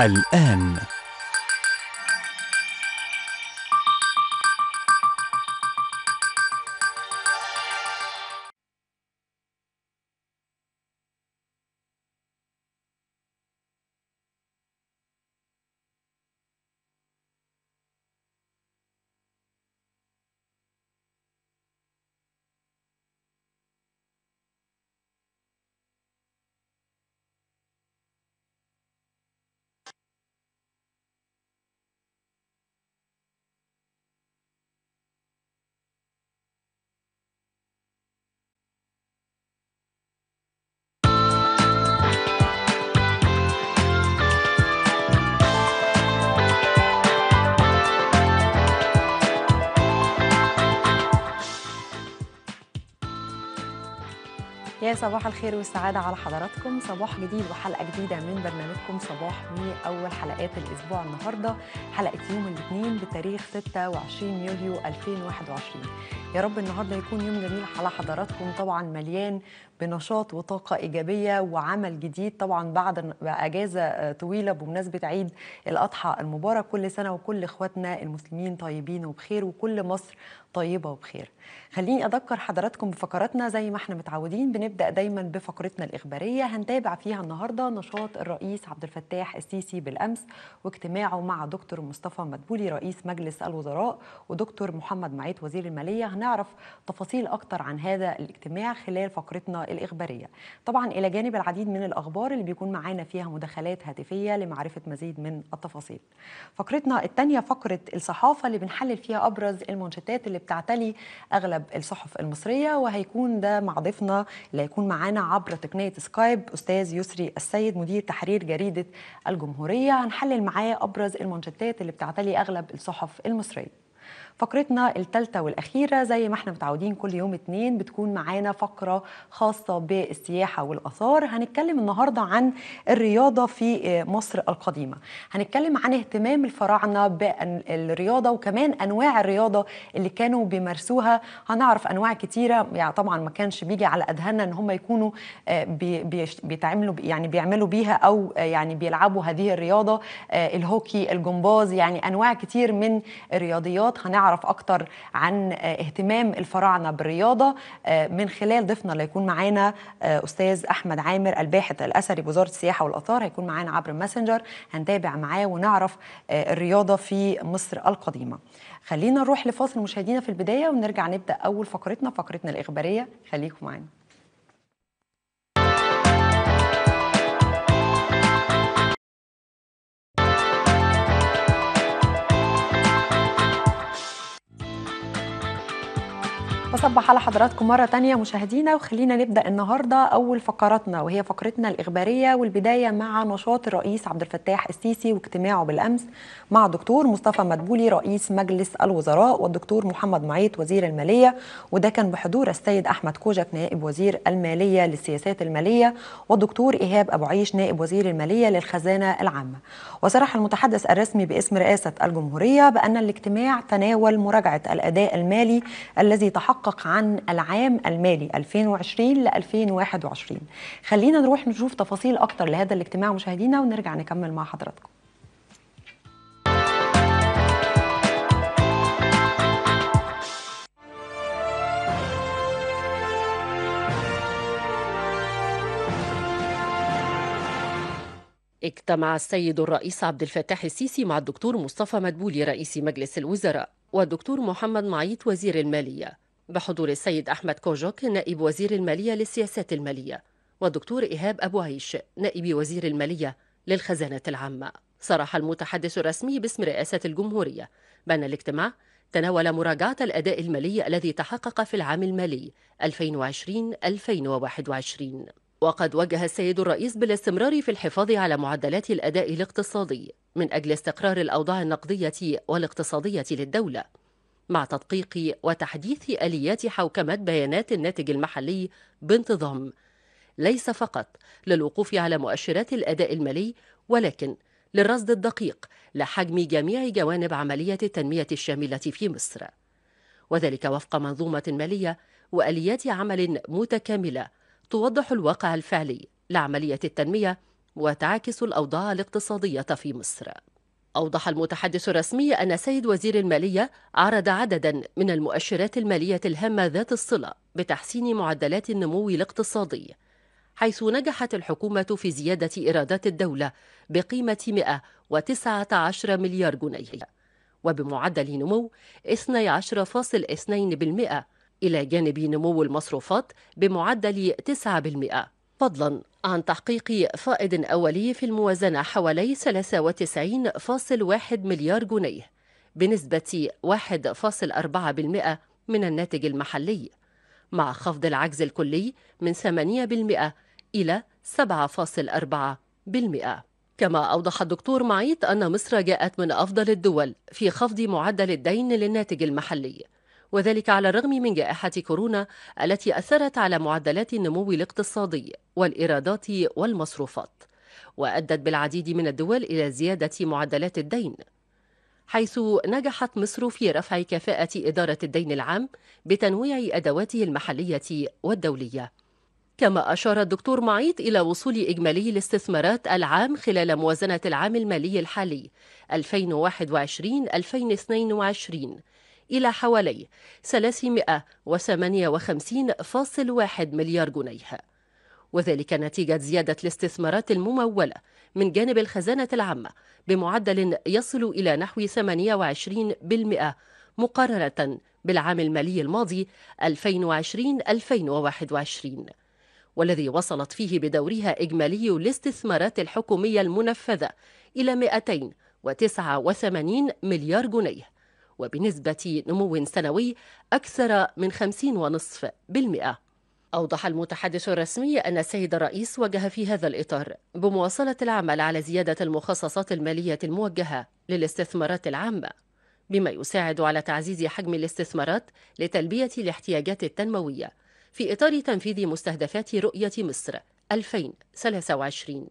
الآن. صباح الخير والسعادة على حضراتكم. صباح جديد وحلقة جديدة من برنامجكم صباح مي أول حلقات الأسبوع النهاردة حلقة يوم الاثنين بتاريخ 26 يوليو 2021 يا رب النهاردة يكون يوم جميل على حضراتكم طبعا مليان بنشاط وطاقة إيجابية وعمل جديد. طبعا بعد أجازة طويلة بمناسبة عيد الأضحى المبارك كل سنة وكل إخواتنا المسلمين طيبين وبخير وكل مصر طيبة وبخير. خليني أذكر حضراتكم بفقراتنا زي ما إحنا متعودين بنبدأ دايما بفقرتنا الإخبارية. هنتابع فيها النهاردة نشاط الرئيس عبد الفتاح السيسي بالأمس واجتماعه مع دكتور مصطفى مدبولي رئيس مجلس الوزراء ودكتور محمد معيط وزير المالية. هنعرف تفاصيل أكتر عن هذا الاجتماع خلال فقرتنا الإخبارية. طبعا إلى جانب العديد من الأخبار اللي بيكون معانا فيها مداخلات هاتفية لمعرفة مزيد من التفاصيل. فقرتنا الثانية فقرة الصحافة اللي بنحلل فيها أبرز المنشطات اللي بتعتلي أغلب الصحف المصرية وهيكون ده مع ضيفنا اللي هيكون معانا عبر تقنية سكايب أستاذ يسري السيد مدير تحرير جريدة الجمهورية. هنحلل معاه أبرز المنشطات اللي بتعتلي أغلب الصحف المصرية. فقرتنا الثالثة والأخيرة زي ما إحنا متعودين كل يوم اتنين بتكون معانا فقرة خاصة بالسياحة والآثار. هنتكلم النهاردة عن الرياضة في مصر القديمة. هنتكلم عن اهتمام الفراعنة بالرياضة وكمان أنواع الرياضة اللي كانوا بيمارسوها. هنعرف أنواع كتيرة يعني طبعا ما كانش بيجي على أذهاننا إن هم يكونوا بي بيتعملوا يعني بيعملوا بيها أو يعني بيلعبوا هذه الرياضة الهوكي الجمباز يعني أنواع كتير من الرياضيات. هنعرف نعرف أكتر عن اهتمام الفراعنة بالرياضة من خلال ضيفنا اللي هيكون معانا أستاذ أحمد عامر الباحث الأثري بوزارة السياحة والآثار هيكون معانا عبر الماسنجر هنتابع معاه ونعرف الرياضة في مصر القديمة. خلينا نروح لفاصل مشاهدينا في البداية ونرجع نبدأ أول فقرتنا فقرتنا الإخبارية. خليكم معانا. بصبح على حضراتكم مرة تانية مشاهدينا وخلينا نبدأ النهاردة أول فقراتنا وهي فقرتنا الإخبارية والبداية مع نشاط الرئيس عبد الفتاح السيسي واجتماعه بالأمس مع دكتور مصطفى مدبولي رئيس مجلس الوزراء والدكتور محمد معيط وزير المالية وده كان بحضور السيد أحمد كوجك نائب وزير المالية للسياسات المالية والدكتور إيهاب أبو عيش نائب وزير المالية للخزانة العامة. وصرح المتحدث الرسمي باسم رئاسة الجمهورية بأن الاجتماع تناول مراجعة الأداء المالي الذي تحقق تحقق عن العام المالي 2020 ل 2021 خلينا نروح نشوف تفاصيل أكتر لهذا الاجتماع مشاهدينا ونرجع نكمل مع حضراتكم. اجتمع السيد الرئيس عبد الفتاح السيسي مع الدكتور مصطفى مدبولي رئيس مجلس الوزراء والدكتور محمد معيط وزير المالية. بحضور السيد أحمد كوجوك نائب وزير المالية للسياسات المالية والدكتور إيهاب أبو عيش نائب وزير المالية للخزانة العامة. صرح المتحدث الرسمي باسم رئاسة الجمهورية بأن الاجتماع تناول مراجعة الأداء المالي الذي تحقق في العام المالي 2020-2021 وقد وجه السيد الرئيس بالاستمرار في الحفاظ على معدلات الأداء الاقتصادي من أجل استقرار الأوضاع النقدية والاقتصادية للدولة. مع تدقيق وتحديث آليات حوكمة بيانات الناتج المحلي بانتظام. ليس فقط للوقوف على مؤشرات الأداء المالي ولكن للرصد الدقيق لحجم جميع جوانب عملية التنمية الشاملة في مصر. وذلك وفق منظومة مالية وآليات عمل متكاملة توضح الواقع الفعلي لعملية التنمية وتعكس الأوضاع الاقتصادية في مصر. أوضح المتحدث الرسمي أن سيد وزير المالية عرض عددا من المؤشرات المالية الهامة ذات الصلة بتحسين معدلات النمو الاقتصادي حيث نجحت الحكومة في زيادة إيرادات الدولة بقيمة 119 مليار جنيه وبمعدل نمو 12.2% إلى جانب نمو المصروفات بمعدل 9% فضلا عن تحقيق فائض أولي في الموازنة حوالي 93.1 مليار جنيه بنسبة 1.4% من الناتج المحلي مع خفض العجز الكلي من 8% إلى 7.4% كما أوضح الدكتور معيط أن مصر جاءت من أفضل الدول في خفض معدل الدين للناتج المحلي. وذلك على الرغم من جائحة كورونا التي أثرت على معدلات النمو الاقتصادي والإيرادات والمصروفات وأدت بالعديد من الدول إلى زيادة معدلات الدين حيث نجحت مصر في رفع كفاءة إدارة الدين العام بتنويع أدواته المحلية والدولية. كما أشار الدكتور معيط إلى وصول إجمالي الاستثمارات العام خلال موازنة العام المالي الحالي 2021-2022 إلى حوالي 358.1 مليار جنيه. وذلك نتيجة زيادة الاستثمارات الممولة من جانب الخزانة العامة بمعدل يصل إلى نحو 28% مقارنة بالعام المالي الماضي 2020-2021 والذي وصلت فيه بدورها إجمالي الاستثمارات الحكومية المنفذة إلى 289 مليار جنيه. وبنسبة نمو سنوي أكثر من 50.5%. أوضح المتحدث الرسمي أن السيد الرئيس وجه في هذا الإطار بمواصلة العمل على زيادة المخصصات المالية الموجهة للاستثمارات العامة بما يساعد على تعزيز حجم الاستثمارات لتلبية الاحتياجات التنموية في إطار تنفيذ مستهدفات رؤية مصر 2023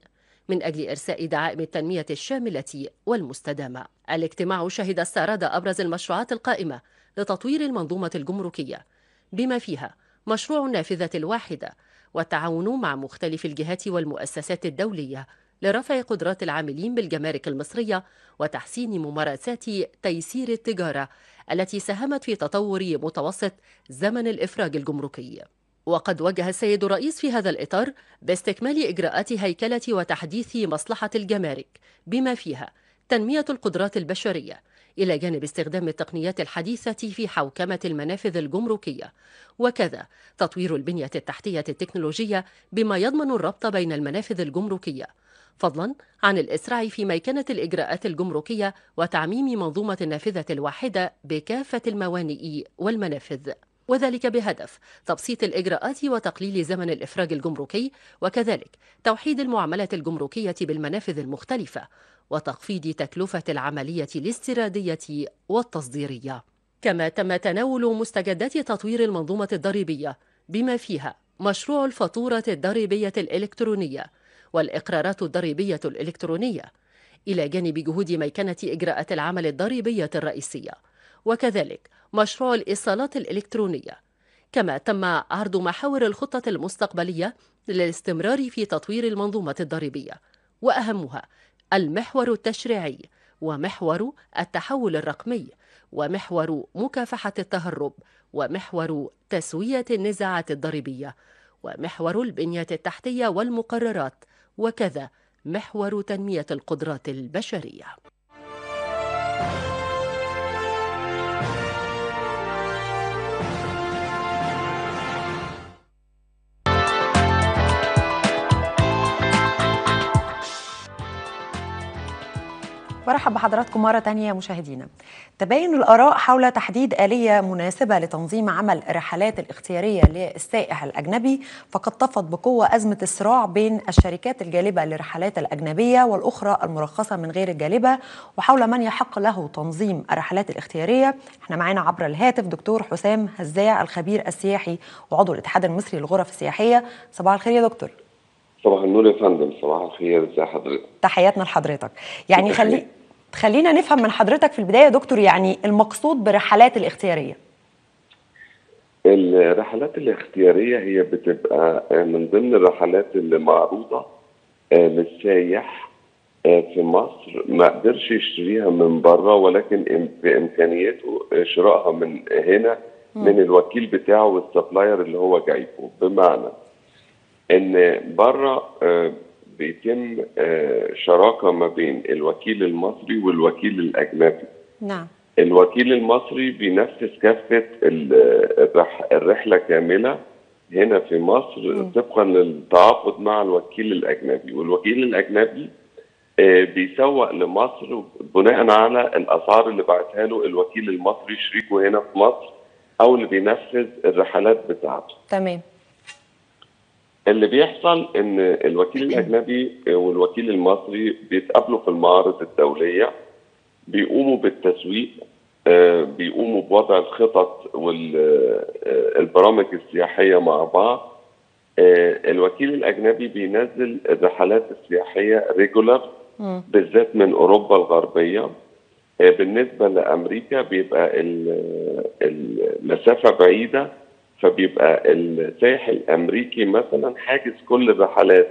من أجل إرساء دعائم التنمية الشاملة والمستدامة. الاجتماع شهد استعراض أبرز المشروعات القائمة لتطوير المنظومة الجمركية بما فيها مشروع النافذة الواحدة والتعاون مع مختلف الجهات والمؤسسات الدولية لرفع قدرات العاملين بالجمارك المصرية وتحسين ممارسات تيسير التجارة التي ساهمت في تطور متوسط زمن الإفراج الجمركي. وقد وجه السيد الرئيس في هذا الإطار باستكمال إجراءات هيكلة وتحديث مصلحة الجمارك بما فيها تنمية القدرات البشرية إلى جانب استخدام التقنيات الحديثة في حوكمة المنافذ الجمركية وكذا تطوير البنية التحتية التكنولوجية بما يضمن الربط بين المنافذ الجمركية فضلا عن الإسراع في ميكنة الإجراءات الجمركية وتعميم منظومة النافذة الواحدة بكافة الموانئ والمنافذ. وذلك بهدف تبسيط الإجراءات وتقليل زمن الإفراج الجمركي وكذلك توحيد المعاملة الجمركية بالمنافذ المختلفة وتخفيض تكلفة العملية الاستيرادية والتصديرية. كما تم تناول مستجدات تطوير المنظومة الضريبية بما فيها مشروع الفاتورة الضريبية الإلكترونية والإقرارات الضريبية الإلكترونية إلى جانب جهود ميكنة إجراءات العمل الضريبية الرئيسية. وكذلك مشروع الإيصالات الإلكترونية. كما تم عرض محاور الخطة المستقبلية للاستمرار في تطوير المنظومة الضريبية. وأهمها المحور التشريعي ومحور التحول الرقمي ومحور مكافحة التهرب ومحور تسوية النزاعات الضريبية ومحور البنية التحتية والمقررات. وكذا محور تنمية القدرات البشرية. برحب بحضراتكم مرة تانية مشاهدينا. تباين الآراء حول تحديد آلية مناسبة لتنظيم عمل الرحلات الاختيارية للسائح الأجنبي فقد طفت بقوة أزمة الصراع بين الشركات الجالبة للرحلات الأجنبية والأخرى المرخصة من غير الجالبة وحول من يحق له تنظيم الرحلات الاختيارية. إحنا معانا عبر الهاتف دكتور حسام هزاع الخبير السياحي وعضو الاتحاد المصري للغرف السياحية. صباح الخير يا دكتور. صباح النور يا فندم. صباح الخير. ازي حضرتك؟ تحياتنا لحضرتك. يعني خلي خلينا نفهم من حضرتك في البداية يا دكتور يعني المقصود بالرحلات الاختيارية. الرحلات الاختيارية هي بتبقى من ضمن الرحلات اللي معروضة آه، للسايح آه، في مصر. ما قدرش يشتريها من بره ولكن بامكانيته شرائها من هنا من الوكيل بتاعه والسبلاير اللي هو جايبه. بمعنى إن بره آه، بيتم آه، شراكة ما بين الوكيل المصري والوكيل الأجنبي. نعم. الوكيل المصري بينفذ كافة ال- الرح- الرحلة كاملة هنا في مصر طبقا للتعاقد مع الوكيل الأجنبي. والوكيل الأجنبي آه، بيسوق لمصر بناء على الأسعار اللي بعتها له الوكيل المصري شريكه هنا في مصر أو اللي بينفذ الرحلات بتاعته. تمام. اللي بيحصل إن الوكيل الأجنبي والوكيل المصري بيتقابلوا في المعارض الدولية بيقوموا بالتسويق آه، بيقوموا بوضع الخطط والبرامج السياحية مع بعض. آه، الوكيل الأجنبي بينزل الرحلات السياحية ريجولار. بالذات من أوروبا الغربية. آه، بالنسبة لأمريكا بيبقى ال- المسافة بعيدة. فبيبقى السائح الأمريكي مثلا حاجز كل الرحلات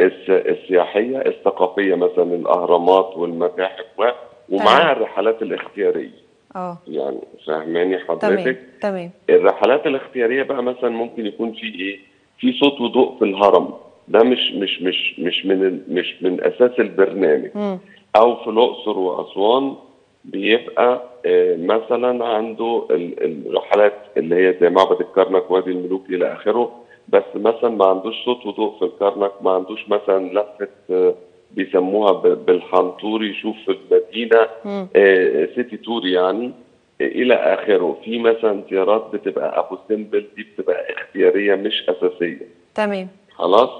الس- السياحية الثقافية مثلا الأهرامات والمتاحف و- ومعاها تمام. الرحلات الاختيارية. آه. يعني فاهماني تمام حضرتك تمام. الرحلات الاختيارية بقى مثلا ممكن يكون في إيه؟ في صوت وضوء في الهرم. ده مش مش مش مش من ال- مش من أساس البرنامج. مم. أو في الأقصر وأسوان بيبقى آه، مثلا عنده ال- الرحلات اللي هي زي معبد الكرنك وادي الملوك إلى آخره بس مثلا ما عندوش صوت وضوء في الكرنك ما عندوش مثلا لفة آه، بيسموها بالحنطور يشوف في المدينة. آه، سيتي تور يعني إلى آخره. في مثلا زيارات بتبقى أبو سمبل دي بتبقى اختيارية مش أساسية. تمام. خلاص؟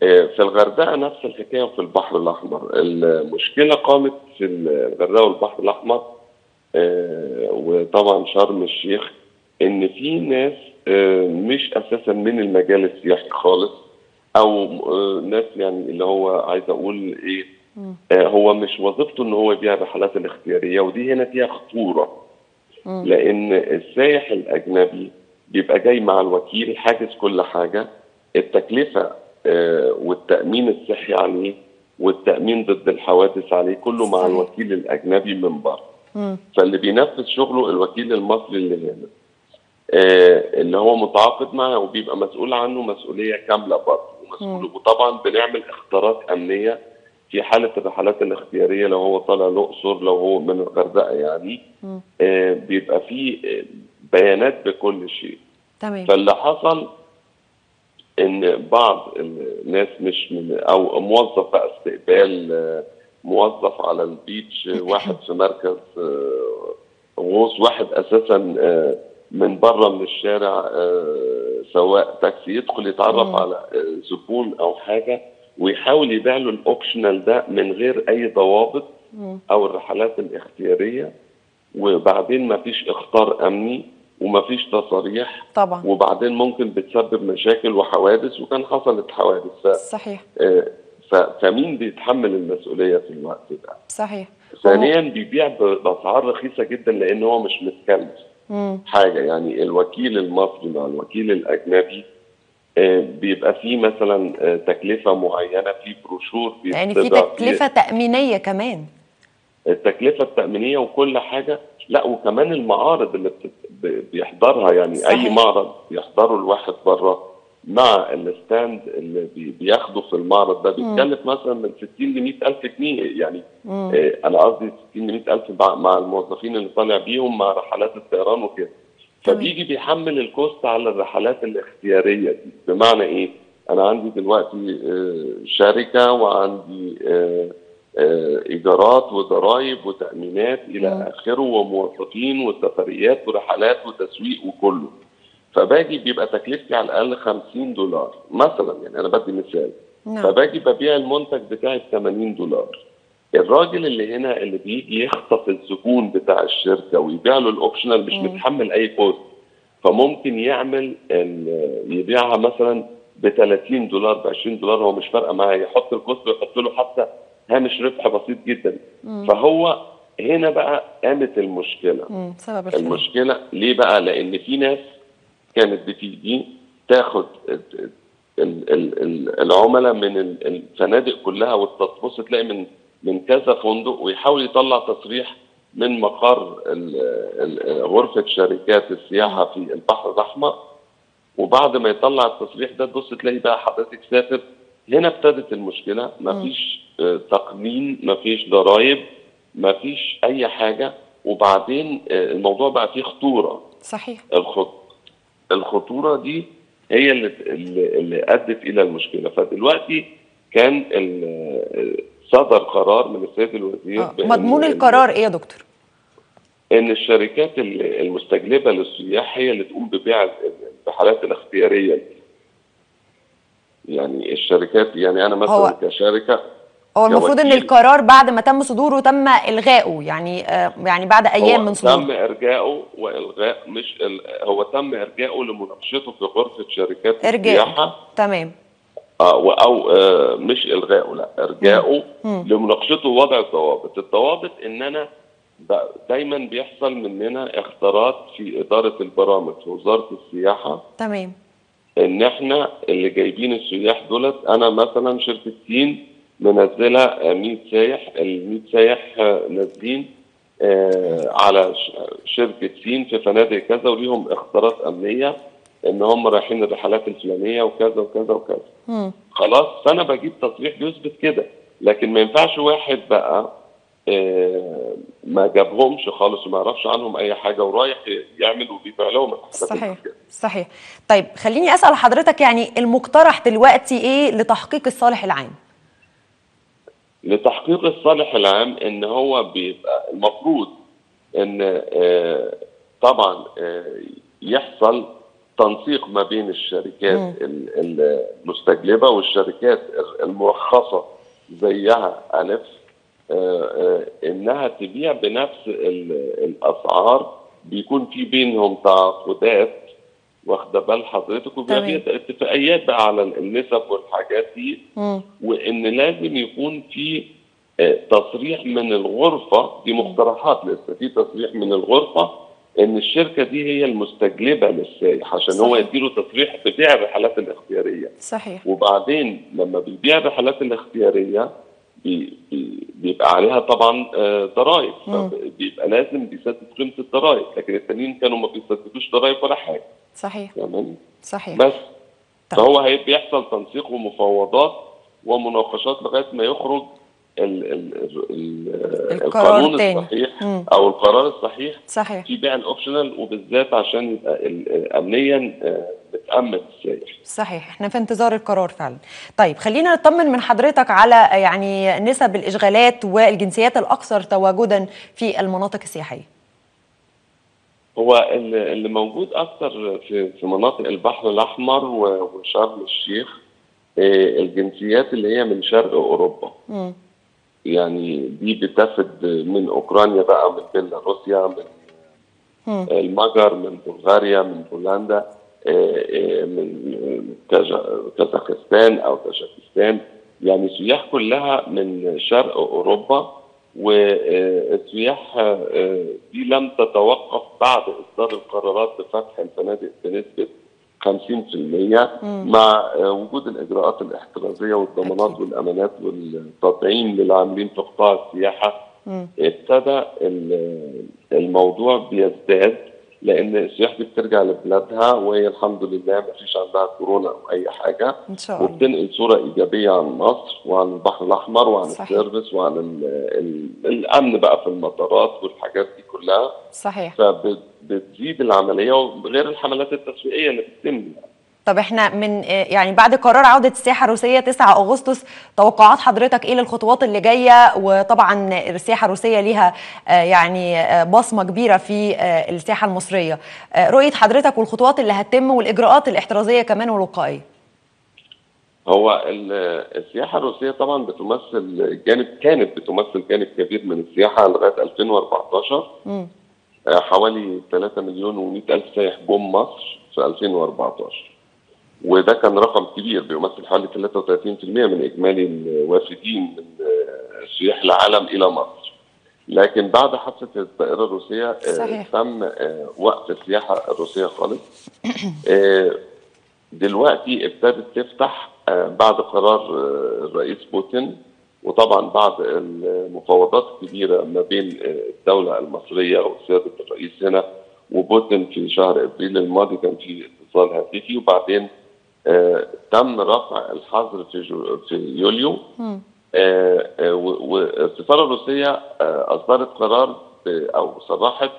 في الغردقة نفس الحكاية وفي البحر الأحمر. المشكلة قامت في الغردقة والبحر الأحمر آه، وطبعا شرم الشيخ إن في ناس آه، مش أساسا من المجال السياحي خالص أو ناس يعني اللي هو عايز أقول إيه هو مش وظيفته إن هو يبيع الرحلات الاختيارية ودي هنا فيها خطورة. لأن السائح الأجنبي بيبقى جاي مع الوكيل حاجز كل حاجة. التكلفة والتأمين الصحي عليه والتأمين ضد الحوادث عليه كله مع. الوكيل الأجنبي من بره. فاللي بينفذ شغله الوكيل المصري اللي هنا. آه، اللي هو متعاقد معاه وبيبقى مسؤول عنه مسؤولية كاملة برضه ومسؤول. وطبعا بنعمل اختارات أمنية في حالة الرحلات الاختيارية لو هو طالع الأقصر لو هو من الغردقة يعني. آه، بيبقى فيه آه، بيانات بكل شيء. تمام. فاللي حصل إن بعض الناس مش من أو موظف بقى استقبال موظف على ال beach واحد في مركز آه، غوص واحد أساسا آه، من بره من الشارع آه، سواق تاكسي يدخل يتعرف مم. على زبون أو حاجة ويحاول يبيع له ال optional ده من غير أي ضوابط. أو الرحلات الاختيارية وبعدين ما فيش إخطار أمني وما فيش تصاريح طبعا. وبعدين ممكن بتسبب مشاكل وحوادث وكان حصلت حوادث. ف... صحيح. آه، ف... فمين بيتحمل المسؤولية في الوقت ده؟ صحيح. ثانيا بيبيع بأسعار رخيصة جدا لأن هو مش متكلف. حاجة يعني الوكيل المصري مع الوكيل الأجنبي آه، بيبقى فيه مثلا آه، تكلفة معينة في بروشور يعني في تكلفة تأمينية كمان. التكلفة التأمينية وكل حاجة لا وكمان المعارض اللي بيحضرها يعني صحيح. اي معرض بيحضره الواحد بره مع ال stand اللي بي- بياخده في المعرض ده بيتكلف مثلا من 60 ل 100 ألف جنيه يعني مم. آه، أنا قصدي 60 ل 100 ألف مع- الموظفين اللي طالع بيهم مع رحلات الطيران وكده. فبيجي بيحمل ال cost على الرحلات الاختيارية دي بمعنى إيه؟ أنا عندي دلوقتي آه، شركة وعندي آه، إيجارات وضرائب وتأمينات إلى مم. آخره وموظفين وسفريات ورحلات وتسويق وكله. فباجي بيبقى تكلفتي على الأقل 50 دولار مثلا يعني أنا بدي مثال. نعم. فباجي ببيع المنتج بتاعي ب 80 دولار. الراجل اللي هنا اللي بيجي يخطف الزبون بتاع الشركة ويبيع له ال optional مش مم. متحمل أي cost فممكن يعمل يبيعها مثلا ب 30 دولار ب 20 دولار هو مش فارقة معاه يحط الكوست ويحط له حتى هامش ربح بسيط جدا مم. فهو هنا بقى قامت المشكلة مم. سبب المشكلة ليه بقى لأن في ناس كانت بتيجي تاخد ال- ال- ال- العملاء من ال- الفنادق كلها وتبص تلاقي من من كذا فندق ويحاول يطلع تصريح من مقر ال- ال- غرفة شركات السياحة في البحر الأحمر وبعد ما يطلع التصريح ده تبص تلاقي بقى حضرتك سافر هنا ابتدت المشكلة مفيش آه، تقنين مفيش ضرائب مفيش أي حاجة. وبعدين آه، الموضوع بقى فيه خطورة. صحيح. الخط... الخطورة دي هي اللي اللي أدت إلى المشكلة. فدلوقتي كان صدر قرار من السيد الوزير آه. مضمون القرار إيه يا دكتور؟ إن الشركات ال- المستجلبة للسياح هي اللي تقوم ببيع الرحلات الاختيارية. دي. يعني الشركات يعني أنا مثلا هو- كشركة هو المفروض إن. القرار بعد ما تم صدوره تم إلغائه يعني آه يعني بعد أيام من صدوره. تم ارجاؤه وإلغاء مش ال... هو تم ارجاؤه لمناقشته في غرفة شركات السياحة. تمام. آه و- أو آه مش الغائه لا ارجاؤه لمناقشته ووضع الضوابط. الضوابط إن أنا دايما بيحصل مننا اختارات في إدارة البرامج في وزارة السياحة. تمام. ان إحنا اللي جايبين السياح دولت أنا مثلا شركة سين منزلة آه، 100 سايح ال 100 سايح نازلين آه، على شركة سين في فنادق كذا وليهم اختارات أمنية إن هم رايحين الرحلات الفلانية وكذا وكذا وكذا مم. خلاص فأنا بجيب تصريح بيثبت كده لكن ما ينفعش واحد بقى ما جابهمش خالص وما يعرفش عنهم أي حاجة ورايح يعمل وبيبيع لهم. صحيح. صحيح. طيب خليني أسأل حضرتك يعني المقترح دلوقتي إيه لتحقيق الصالح العام؟ لتحقيق الصالح العام إن هو بيبقى المفروض إن آه، طبعا آه، يحصل تنسيق ما بين الشركات ال- ال- المستجلبة والشركات المرخصه زيها ألف. آه، آه، إنها تبيع بنفس ال- الأسعار بيكون في بينهم تعاقدات واخدة بال حضرتك وبيبقى. في اتفاقيات بقى على النسب والحاجات دي. وإن لازم يكون في آه، تصريح من الغرفة دي مقترحات لسه في تصريح من الغرفة إن الشركة دي هي المستجلبة للسائح عشان هو صحيح. يديله تصريح ببيع الرحلات الاختيارية صحيح وبعدين لما بيبيع الرحلات الاختيارية بي بي بيبقى عليها طبعا آه، ضرائب. فبيبقى لازم بيسدد قيمة الضرائب لكن التانيين كانوا ما بيسددوش ضرائب ولا حاجة. صحيح. تمام؟ صحيح. بس. طيب. فهو هي بيحصل تنسيق ومفاوضات ومناقشات لغاية ما يخرج ال ال القانون. الصحيح مم. أو القرار الصحيح صحيح في بيع الاوبشنال وبالذات عشان يبقى امنيا آه، بتامن السائح صحيح إحنا في انتظار القرار فعلا طيب خلينا نطمن من حضرتك على يعني نسب الإشغالات والجنسيات الاكثر تواجدا في المناطق السياحية هو اللي موجود أكتر في في مناطق البحر الأحمر وشرم الشيخ آه، الجنسيات اللي هي من شرق أوروبا مم. يعني دي بتفد من أوكرانيا بقى من بيلاروسيا من. المجر من بلغاريا من بولندا آه، آه، من كازا- كازاخستان أو تاجيكستان يعني السياح كلها من شرق أوروبا والسياح آه، دي لم تتوقف بعد إصدار القرارات بفتح الفنادق بنسبة 50% مع آه، وجود الإجراءات الاحترازية والضمانات. والأمانات والتطعيم للعاملين في قطاع السياحة. ابتدى ال- الموضوع بيزداد لأن السياح دي بترجع لبلادها وهي الحمد لله ما فيش عندها كورونا أو أي حاجة. إن شاء الله. وبتنقل صورة إيجابية عن مصر وعن البحر الأحمر وعن صحيح. السيرفس وعن ال ال الأمن بقى في المطارات والحاجات دي كلها. صحيح. فبتزيد العملية وغير الحملات التسويقية اللي بتتم. طب إحنا من يعني بعد قرار عودة السياحة الروسية 9 أغسطس توقعات حضرتك إيه للخطوات اللي جاية؟ وطبعا السياحة الروسية ليها آه، يعني آه، بصمة كبيرة في آه، السياحة المصرية. آه، رؤية حضرتك والخطوات اللي هتتم والإجراءات الاحترازية كمان والوقائية. هو ال- السياحة الروسية طبعا بتمثل جانب كانت بتمثل جانب كبير من السياحة لغاية 2014 مم. آه، حوالي 3 مليون و100 ألف سائح جم مصر في 2014 وده كان رقم كبير بيمثل حوالي 33% من إجمالي الوافدين من سياح العالم إلى مصر لكن بعد حادثة الطائرة الروسية آه، صحيح. تم آه، وقف السياحة الروسية خالص آه، دلوقتي ابتدت تفتح بعد قرار الرئيس بوتين وطبعا بعد المفاوضات الكبيرة ما بين الدولة المصرية وسيادة الرئيس هنا وبوتين في شهر أبريل الماضي كان في اتصال هاتفي وبعدين تم رفع الحظر في جو- في يوليو. آه، آه، والسفاره الروسية آه، أصدرت قرار أو صرحت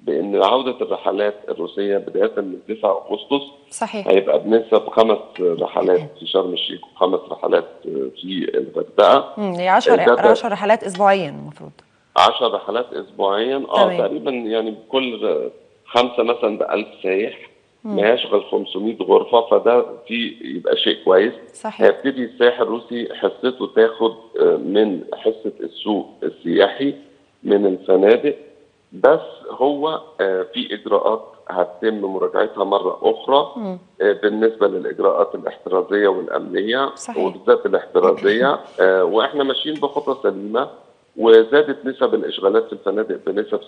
بإن عودة الرحلات الروسية بداية من 9 أغسطس صحيح هيبقى بنسب خمس رحلات في شرم الشيخ وخمس رحلات في الغردقة. هي 10 ده- 10 رحلات اسبوعيا المفروض 10 رحلات اسبوعيا آه. تقريبا يعني كل خمسة مثلا ب 1000 سايح ما يشغل 500 غرفة فده في يبقى شيء كويس. صحيح. هيبتدي السائح الروسي حصته تاخد آه، من حصة السوق السياحي من الفنادق بس هو آه، في إجراءات هتتم مراجعتها مرة أخرى مم. آه، بالنسبة للإجراءات الاحترازية والأمنية صحيح. وبالذات الاحترازية. وإحنا ماشيين بخطى سليمة. وزادت نسب الإشغالات في الفنادق بنسب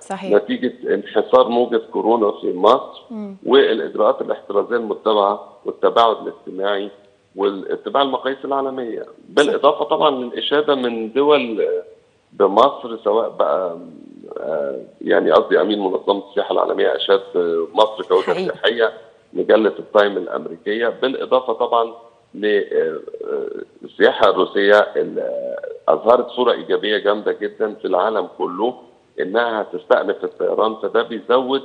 70% صحيح نتيجة انحصار موجه كورونا في مصر مم. والإجراءات الاحترازية المتبعة والتباعد الاجتماعي والاتباع المقاييس العالمية بالإضافة طبعا للإشادة من دول بمصر سواء بقى آه، يعني قصدي أمين منظمة السياحة العالمية أشاد مصر كوجهه. سياحية مجلة التايم الأمريكية بالإضافة طبعا للسياحه الروسيه أظهرت صورة إيجابية جامدة جدا في العالم كله إنها هتستأنف الطيران فده بيزود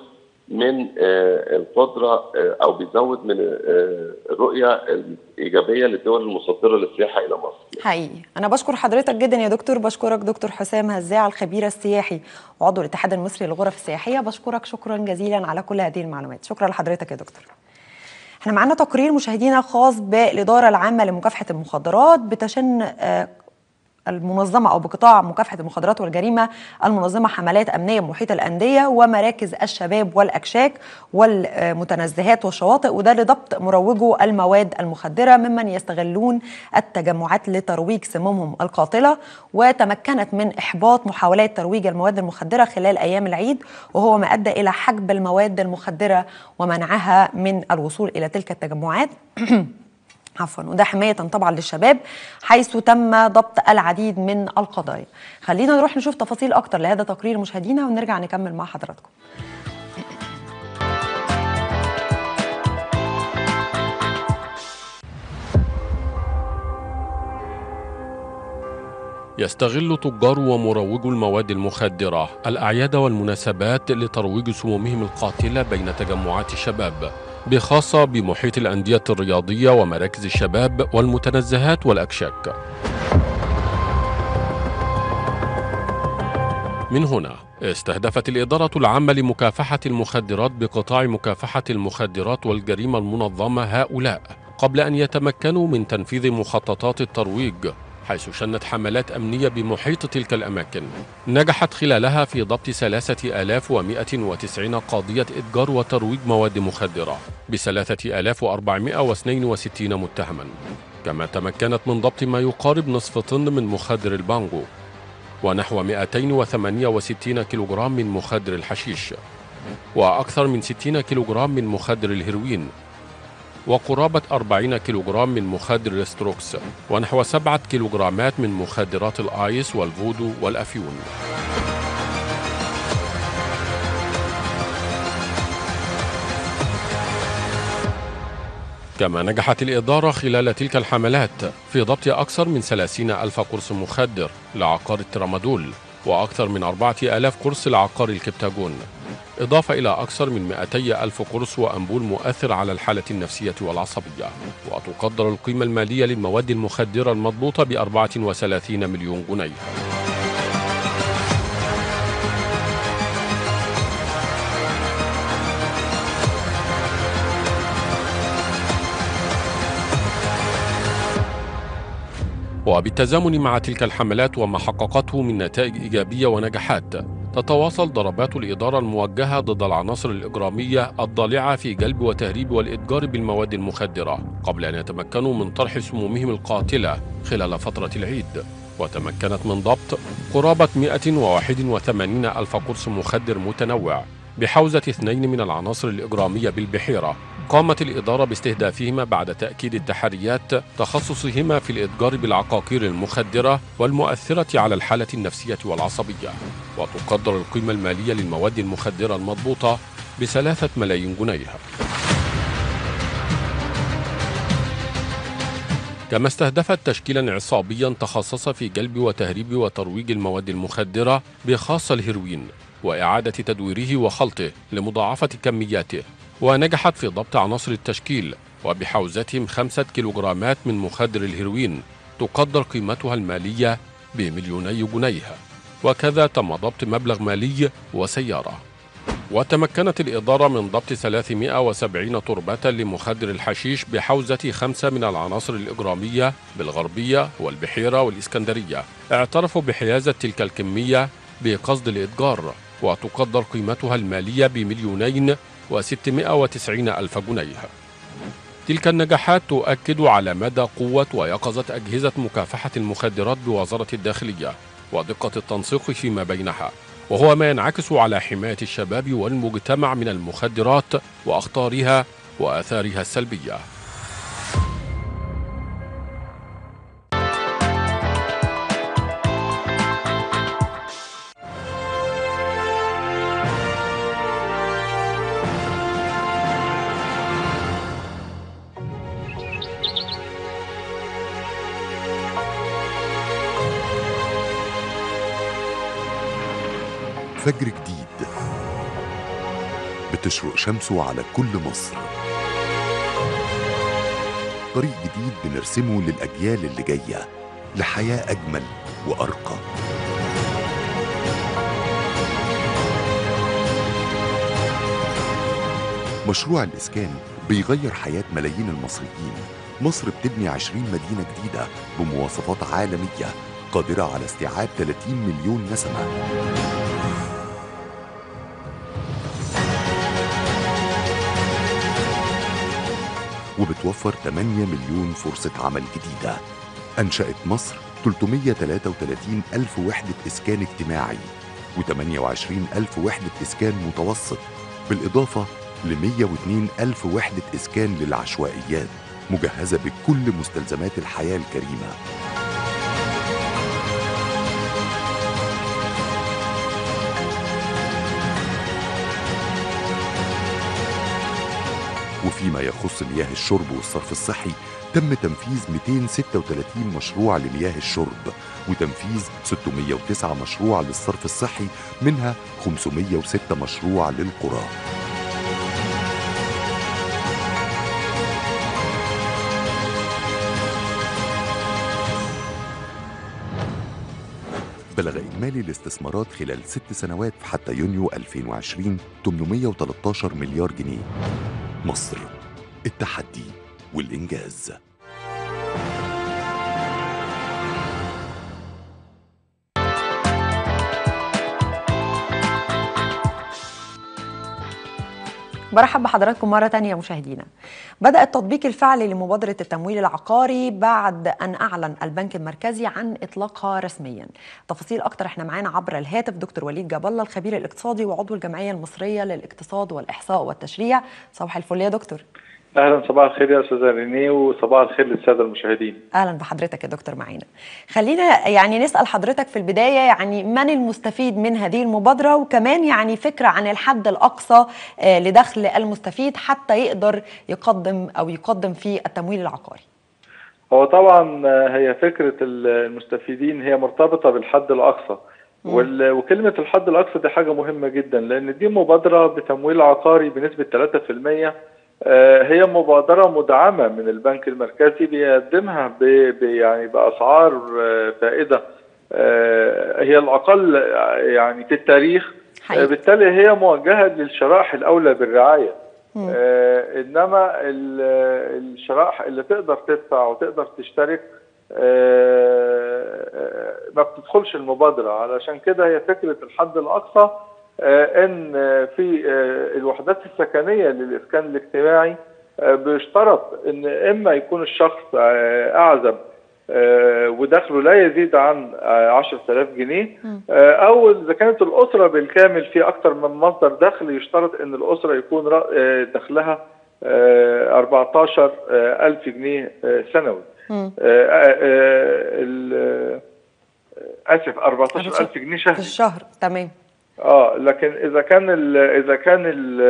من آه، القدرة آه، أو بيزود من آه، الرؤية الإيجابية للدول المصدرة للسياحة إلى مصر. حقيقي. أنا بشكر حضرتك جدا يا دكتور. بشكرك دكتور حسام هزاع الخبير السياحي وعضو الاتحاد المصري للغرف السياحية. بشكرك شكرا جزيلا على كل هذه المعلومات. شكرا لحضرتك يا دكتور. إحنا معانا تقرير مشاهدينا خاص بالإدارة العامة لمكافحة المخدرات بتشن آه، المنظمة أو بقطاع مكافحة المخدرات والجريمة المنظمة حملات أمنية محيط الأندية ومراكز الشباب والأكشاك والمتنزهات والشواطئ وده لضبط مروجو المواد المخدرة ممن يستغلون التجمعات لترويج سمومهم القاتلة وتمكنت من إحباط محاولات ترويج المواد المخدرة خلال أيام العيد وهو ما أدى إلى حجب المواد المخدرة ومنعها من الوصول إلى تلك التجمعات. عفوا. وده حماية طبعا للشباب حيث تم ضبط العديد من القضايا. خلينا نروح نشوف تفاصيل أكتر لهذا تقرير مشاهدينا ونرجع نكمل مع حضراتكم. يستغل تجار ومروجو المواد المخدرة الأعياد والمناسبات لترويج سمومهم القاتلة بين تجمعات الشباب بخاصة بمحيط الأندية الرياضية ومراكز الشباب والمتنزهات والأكشاك. من هنا استهدفت الإدارة العامة لمكافحة المخدرات بقطاع مكافحة المخدرات والجريمة المنظمة هؤلاء قبل أن يتمكنوا من تنفيذ مخططات الترويج. حيث شنت حملات أمنية بمحيط تلك الأماكن. نجحت خلالها في ضبط 3190 قضية إتجار وترويج مواد مخدرة ب 3462 متهما. كما تمكنت من ضبط ما يقارب نصف طن من مخدر البانجو ونحو 268 كيلوغرام من مخدر الحشيش وأكثر من 60 كيلوغرام من مخدر الهيروين وقرابة 40 كيلوغرام من مخدر الستروكس ونحو 7 كيلوغرامات من مخدرات الآيس والفودو والأفيون. كما نجحت الإدارة خلال تلك الحملات في ضبط أكثر من 30 ألف قرص مخدر لعقار الترامادول وأكثر من 4000 قرص لعقار الكبتاجون. إضافة إلى أكثر من 200 ألف قرص وأنبول مؤثر على الحالة النفسية والعصبية. وتقدر القيمة المالية للمواد المخدرة المضبوطة ب 34 مليون جنيه. وبالتزامن مع تلك الحملات وما حققته من نتائج إيجابية ونجاحات تتواصل ضربات الإدارة الموجهة ضد العناصر الإجرامية الضالعة في جلب وتهريب والإتجار بالمواد المخدرة قبل أن يتمكنوا من طرح سمومهم القاتلة خلال فترة العيد. وتمكنت من ضبط قرابة 181 ألف قرص مخدر متنوع. بحوزة اثنين من العناصر الإجرامية بالبحيرة قامت الإدارة باستهدافهما بعد تأكيد التحريات تخصصهما في الإتجار بالعقاقير المخدرة والمؤثرة على الحالة النفسية والعصبية. وتقدر القيمة المالية للمواد المخدرة المضبوطة بثلاثة ملايين جنيه كما استهدفت تشكيلا عصابيا تخصص في جلب وتهريب وترويج المواد المخدرة بخاصة الهيروين وإعادة تدويره وخلطه لمضاعفة كمياته. ونجحت في ضبط عناصر التشكيل وبحوزتهم خمسة كيلوغرامات من مخدر الهيروين تقدر قيمتها المالية بمليوني جنيه. وكذا تم ضبط مبلغ مالي وسيارة. وتمكنت الإدارة من ضبط 370 تربة لمخدر الحشيش بحوزة خمسة من العناصر الإجرامية بالغربية والبحيرة والإسكندرية. اعترفوا بحيازة تلك الكمية بقصد الإتجار وتقدر قيمتها المالية بمليونين وستمائة وتسعين ألف جنيه. تلك النجاحات تؤكد على مدى قوة ويقظة أجهزة مكافحة المخدرات بوزارة الداخلية ودقة التنسيق فيما بينها. وهو ما ينعكس على حماية الشباب والمجتمع من المخدرات وأخطارها وآثارها السلبية. فجر جديد. بتشرق شمسه على كل مصر. طريق جديد بنرسمه للأجيال اللي جاية لحياة أجمل وأرقى. مشروع الإسكان بيغير حياة ملايين المصريين. مصر بتبني 20 مدينة جديدة بمواصفات عالمية قادرة على استيعاب 30 مليون نسمة. وبتوفر 8 مليون فرصة عمل جديدة. أنشأت مصر 333 ألف وحدة إسكان اجتماعي و28 ألف وحدة إسكان متوسط بالإضافة ل 102 ألف وحدة إسكان للعشوائيات مجهزة بكل مستلزمات الحياة الكريمة. وفيما يخص مياه الشرب والصرف الصحي تم تنفيذ 236 مشروع لمياه الشرب وتنفيذ 609 مشروع للصرف الصحي منها 506 مشروع للقرى. بلغ إجمالي الاستثمارات خلال ست سنوات حتى يونيو 2020 813 مليار جنيه. مصر التحدي والإنجاز. برحب بحضراتكم مرة تانية مشاهدينا. بدأ التطبيق الفعلي لمبادرة التمويل العقاري بعد أن أعلن البنك المركزي عن إطلاقها رسميا. تفاصيل أكتر إحنا معانا عبر الهاتف دكتور وليد جاب الله الخبير الاقتصادي وعضو الجمعية المصرية للاقتصاد والإحصاء والتشريع. صباح الفل يا دكتور. أهلا صباح الخير يا أستاذة رينيه وصباح الخير للسادة المشاهدين. أهلا بحضرتك يا دكتور معانا خلينا يعني نسأل حضرتك في البداية يعني من المستفيد من هذه المبادرة؟ وكمان يعني فكرة عن الحد الأقصى لدخل المستفيد حتى يقدر يقدم أو يقدم في التمويل العقاري. هو طبعا هي فكرة المستفيدين هي مرتبطة بالحد الأقصى. وكلمة الحد الأقصى دي حاجة مهمة جدا لأن دي مبادرة بتمويل عقاري بنسبة 3% هي مبادرة مدعمة من البنك المركزي بيقدمها يعني بأسعار فائدة. هي الأقل يعني في التاريخ. حقيقي. بالتالي هي موجهة للشرائح الأولى بالرعاية. إنما الشرائح اللي تقدر تدفع وتقدر تشترك ما بتدخلش المبادرة. علشان كده هي فكرة الحد الأقصى إن في الوحدات السكنية للإسكان الاجتماعي بيشترط إن إما يكون الشخص أعزب آه، ودخله لا يزيد عن آه، 10000 جنيه آه، أو إذا كانت الأسرة بالكامل في أكثر من مصدر دخل يشترط إن الأسرة يكون آه، دخلها آه، 14000 جنيه آه، سنوي. آه، آه، آه، آه، آسف 14000 جنيه في شهري. الشهر تمام. آه لكن إذا كان ال إذا كان ال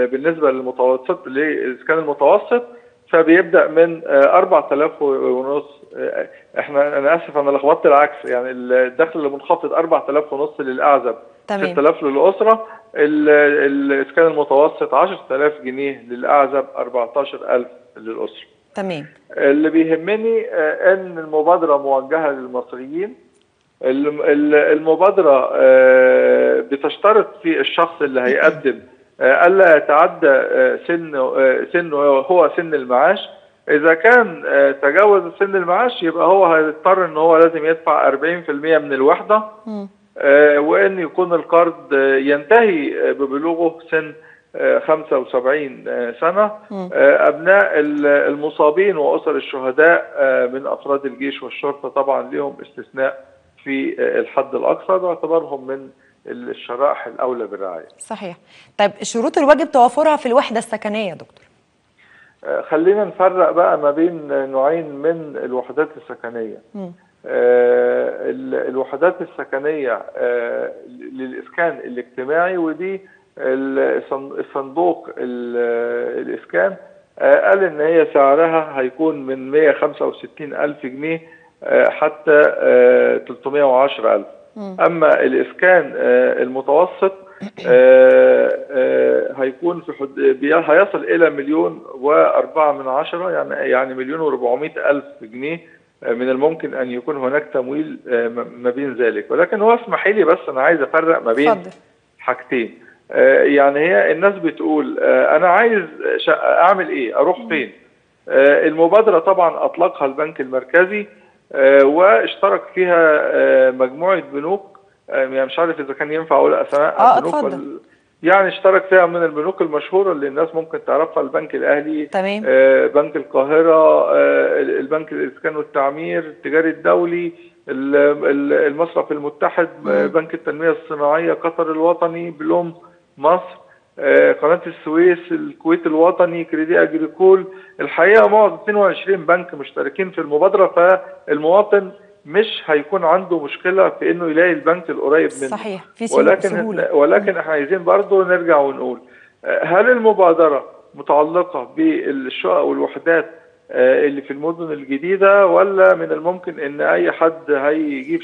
ال بالنسبة للمتوسط إذا كان المتوسط فبيبدأ من آه، 4000 ونص آه، إحنا أنا آسف أنا لخبطت العكس يعني الدخل المنخفض 4000 ونص للأعزب تمام. 6000 للأسرة ال- ال- إذا كان المتوسط 10000 جنيه للأعزب 14000 للأسرة. تمام. اللي بيهمني آه، إن المبادرة موجهة للمصريين الم- ال- المبادرة آه، بتشترط في الشخص اللي هيقدم. آه، ألا يتعدى آه، سن آه، سنه هو سن المعاش. إذا كان تجاوز سن المعاش يبقى هو هيضطر إن هو لازم يدفع 40% من. آه، وإن يكون القرض ينتهي ببلوغه سن آه، 75 آه، سنة. مم. آه، أبناء ال- المصابين وأسر الشهداء من أفراد الجيش والشرطة طبعا لهم استثناء. في آه، الحد الأقصى باعتبارهم من الشرائح الأولى بالرعاية. صحيح طيب شروط الواجب توافرها في الوحدة السكنية يا دكتور آه، خلينا نفرق بقى ما بين نوعين من الوحدات السكنية. آه، ال- الوحدات السكنية آه، للإسكان الاجتماعي ودي الصن- الصندوق ال- الإسكان آه، قال إن هي سعرها هيكون من 165 ألف جنيه حتى آه، 310 ألف. مم. أما الإسكان آه، المتوسط آه، آه، هيكون في حد هيصل إلى مليون وأربعة من عشرة يعني يعني مليون وربعمائة ألف جنيه آه، من الممكن أن يكون هناك تمويل آه، ما بين ذلك. ولكن هو اسمحي لي بس أنا عايز أفرق ما بين حاجتين. آه، يعني هي الناس بتقول آه، أنا عايز شقة أعمل إيه؟ أروح فين؟ آه، المبادرة طبعا أطلقها البنك المركزي. آه، واشترك فيها آه، مجموعة بنوك. آه، يعني مش عارف إذا كان ينفع أقول اسماء آه، البنوك اتفضل. يعني اشترك فيها من البنوك المشهورة اللي الناس ممكن تعرفها البنك الأهلي تمام. آه، بنك القاهرة آه، البنك الإسكان والتعمير التجاري الدولي ال- ال- المصرف المتحد آه، بنك التنمية الصناعية قطر الوطني بلوم مصر. آه، قناة السويس الكويت الوطني كريدي أجريكول. الحقيقة معظم 22 بنك مشتركين في المبادرة فالمواطن مش هيكون عنده مشكلة في إنه يلاقي البنك القريب منه. صحيح في سهولة ولكن سهولة. ولكن إحنا عايزين برضه نرجع ونقول آه، هل المبادرة متعلقة بالشقق والوحدات آه، اللي في المدن الجديدة ولا من الممكن إن أي حد هيجيب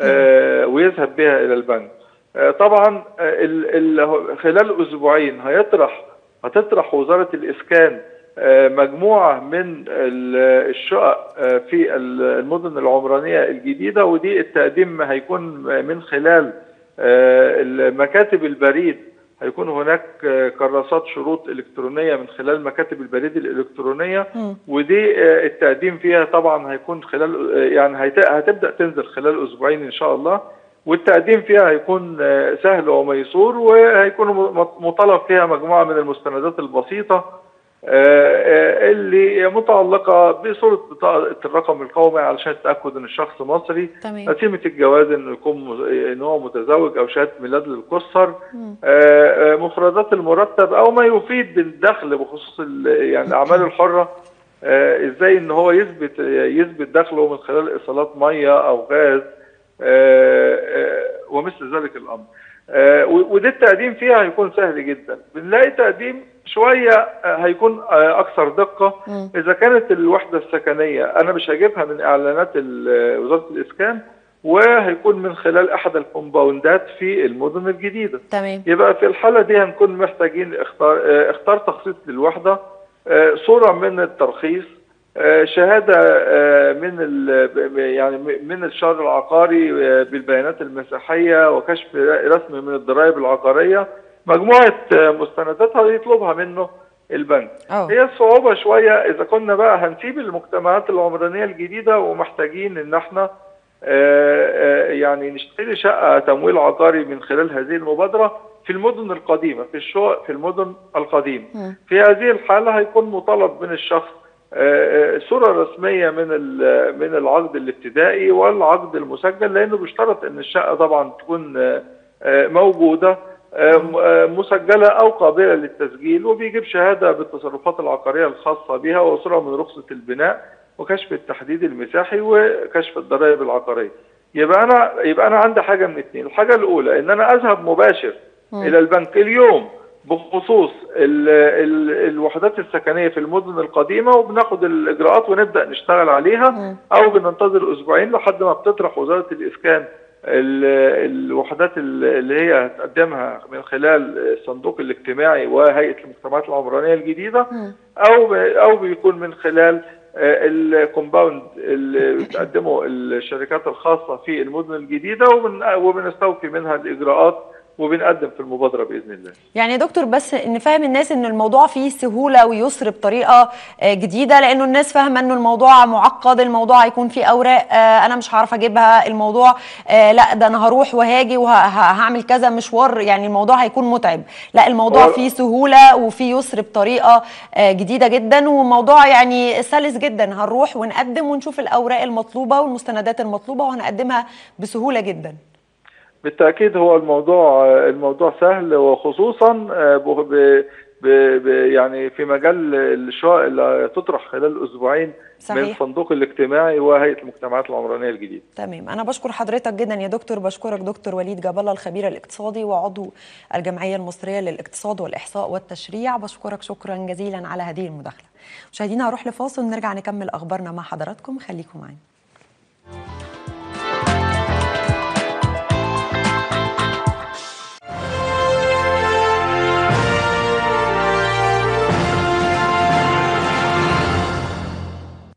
آه، ويذهب بها إلى البنك؟ طبعا آه، ال- ال- خلال أسبوعين هيطرح هتطرح وزارة الإسكان آه، مجموعة من ال- الشقق آه، في ال- المدن العمرانية الجديدة ودي التقديم هيكون من خلال آه، مكاتب البريد. هيكون هناك آه، كراسات شروط إلكترونية من خلال مكاتب البريد الإلكترونية. ودي آه، التقديم فيها طبعا هيكون خلال آه، يعني هتبدأ تنزل خلال أسبوعين إن شاء الله. والتقديم فيها هيكون آه، سهل وميسور وهيكون مطالب فيها مجموعة من المستندات البسيطة آه، آه، اللي متعلقة بصورة بطاقة الرقم القومي علشان التاكد إن الشخص مصري. تمام. الجواز انه يكون إن هو متزوج أو شهادة ميلاد للقصر مفردات المرتب أو ما يفيد بالدخل بخصوص يعني الأعمال الحرة. آه، إزاي إن هو يثبت يثبت دخله من خلال إيصالات مية أو غاز. ومثل ذلك الأمر. آه، وده التقديم فيها هيكون سهل جدا. بنلاقي تقديم شوية آه، هيكون آه، أكثر مم. إذا كانت الوحدة السكنية أنا مش هجيبها من إعلانات وزارة الإسكان وهيكون من خلال أحد الكومباوندات في المدن الجديدة. تمام. يبقى في الحالة دي هنكون محتاجين اختار آه، اختار تخصيص للوحدة آه، صورة من الترخيص آه، شهادة آه، من يعني من الشهر العقاري آه، بالبيانات المساحية وكشف رسمي من الضرائب العقارية. مجموعة آه، مستندات هيطلبها منه البنك. آه هي الصعوبة شوية. إذا كنا بقى هنسيب المجتمعات العمرانية الجديدة ومحتاجين آه، آه، يعني نشتري شقة تمويل عقاري من خلال هذه المبادرة في المدن القديمة في الشقق في المدن القديمة. مم. في هذه الحالة هيكون مطالب من الشخص آه، صورة رسمية من ال- من العقد الابتدائي والعقد المسجل لأنه بيشترط إن الشقة طبعا تكون آه، آه، موجودة آه، م- آه، مسجلة أو قابلة للتسجيل وبيجيب شهادة بالتصرفات العقارية الخاصة بها وصورة من رخصة البناء وكشف التحديد المساحي وكشف الضرائب العقارية. يبقى أنا يبقى أنا عندي حاجة من اتنين. الحاجة الأولى إن أنا أذهب مباشر إلى البنك اليوم بخصوص ال ال الوحدات السكنية في المدن القديمة وبناخد الإجراءات ونبدأ نشتغل عليها أو بننتظر أسبوعين لحد ما بتطرح وزارة الإسكان ال- الوحدات ال- اللي هي هتقدمها من خلال الصندوق الاجتماعي وهيئة المجتمعات العمرانية الجديدة أو أو بيكون من خلال الكومباوند اللي بتقدمه الشركات الخاصة في المدن الجديدة وبن- وبنستوفي منها الإجراءات وبنقدم في المبادرة بإذن الله. يعني يا دكتور بس نفهم الناس إن الموضوع فيه سهولة ويسر بطريقة آه، جديدة لأنه الناس فاهمة إنه الموضوع معقد الموضوع هيكون فيه أوراق آه، أنا مش هعرف أجيبها الموضوع آه، لا ده أنا هروح وهاجي وهعمل كذا مشوار يعني الموضوع هيكون متعب. لا الموضوع فيه سهولة وفيه يسر بطريقة جديدة جدا وموضوع يعني سلس جدا. هنروح ونقدم ونشوف الأوراق المطلوبة والمستندات المطلوبة وهنقدمها بسهولة جدا. بالتأكيد هو الموضوع الموضوع سهل وخصوصا آه، ب- ب- ب- يعني في مجال الشقق اللي تطرح خلال أسبوعين من صحيح. الصندوق الاجتماعي وهيئة المجتمعات العمرانية الجديدة. تمام. أنا بشكر حضرتك جدا يا دكتور بشكرك دكتور وليد جاب الله الخبير الاقتصادي وعضو الجمعية المصرية للاقتصاد والإحصاء والتشريع. بشكرك شكرا جزيلا على هذه المداخلة. مشاهدينا هروح لفاصل ونرجع نكمل أخبارنا مع حضراتكم. خليكم معانا.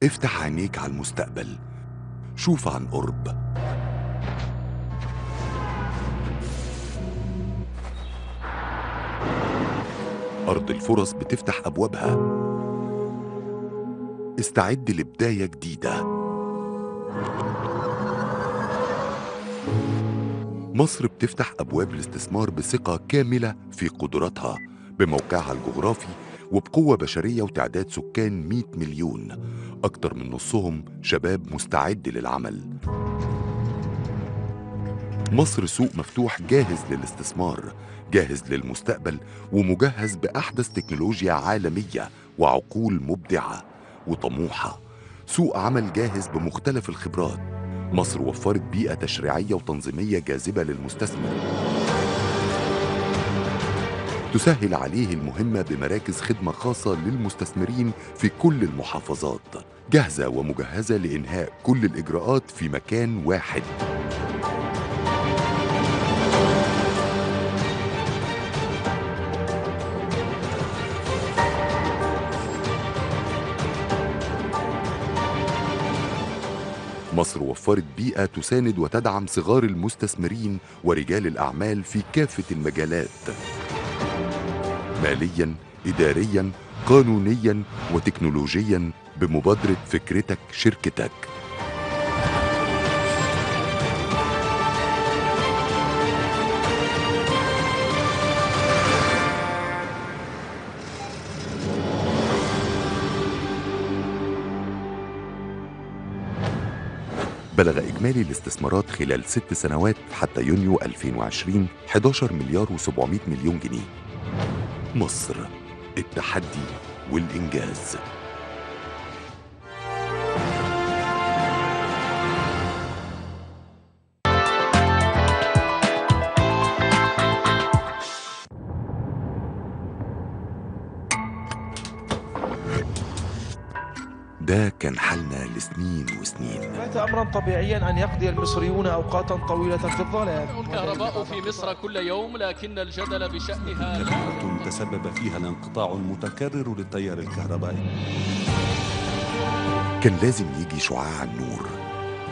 افتح عينيك على المستقبل. شوف عن قرب. أرض الفرص بتفتح أبوابها. استعد لبداية جديدة. مصر بتفتح أبواب الاستثمار بثقة كاملة في قدراتها بموقعها الجغرافي وبقوة بشرية وتعداد سكان 100 مليون. أكتر من نصهم شباب مستعد للعمل. مصر سوق مفتوح جاهز للاستثمار جاهز للمستقبل ومجهز بأحدث تكنولوجيا عالمية وعقول مبدعة وطموحة. سوق عمل جاهز بمختلف الخبرات. مصر وفرت بيئة تشريعية وتنظيمية جاذبة للمستثمر. تسهل عليه المهمة بمراكز خدمة خاصة للمستثمرين في كل المحافظات. جاهزة ومجهزة لإنهاء كل الإجراءات في مكان واحد. مصر وفرت بيئة تساند وتدعم صغار المستثمرين ورجال الأعمال في كافة المجالات. ماليا إداريا قانونيا وتكنولوجيا بمبادرة فكرتك شركتك. بلغ إجمالي الاستثمارات خلال ست سنوات حتى يونيو 2020 11 مليار و700 مليون جنيه. مصر التحدي والإنجاز. ده كان حالنا لسنين وسنين. بات امرا طبيعيا أن يقضي المصريون اوقاتا طويلة في الظلام. الكهرباء في مصر كل يوم لكن الجدل بشأنها جريمة تسبب فيها الانقطاع المتكرر للتيار الكهربائي. كان لازم يجي شعاع النور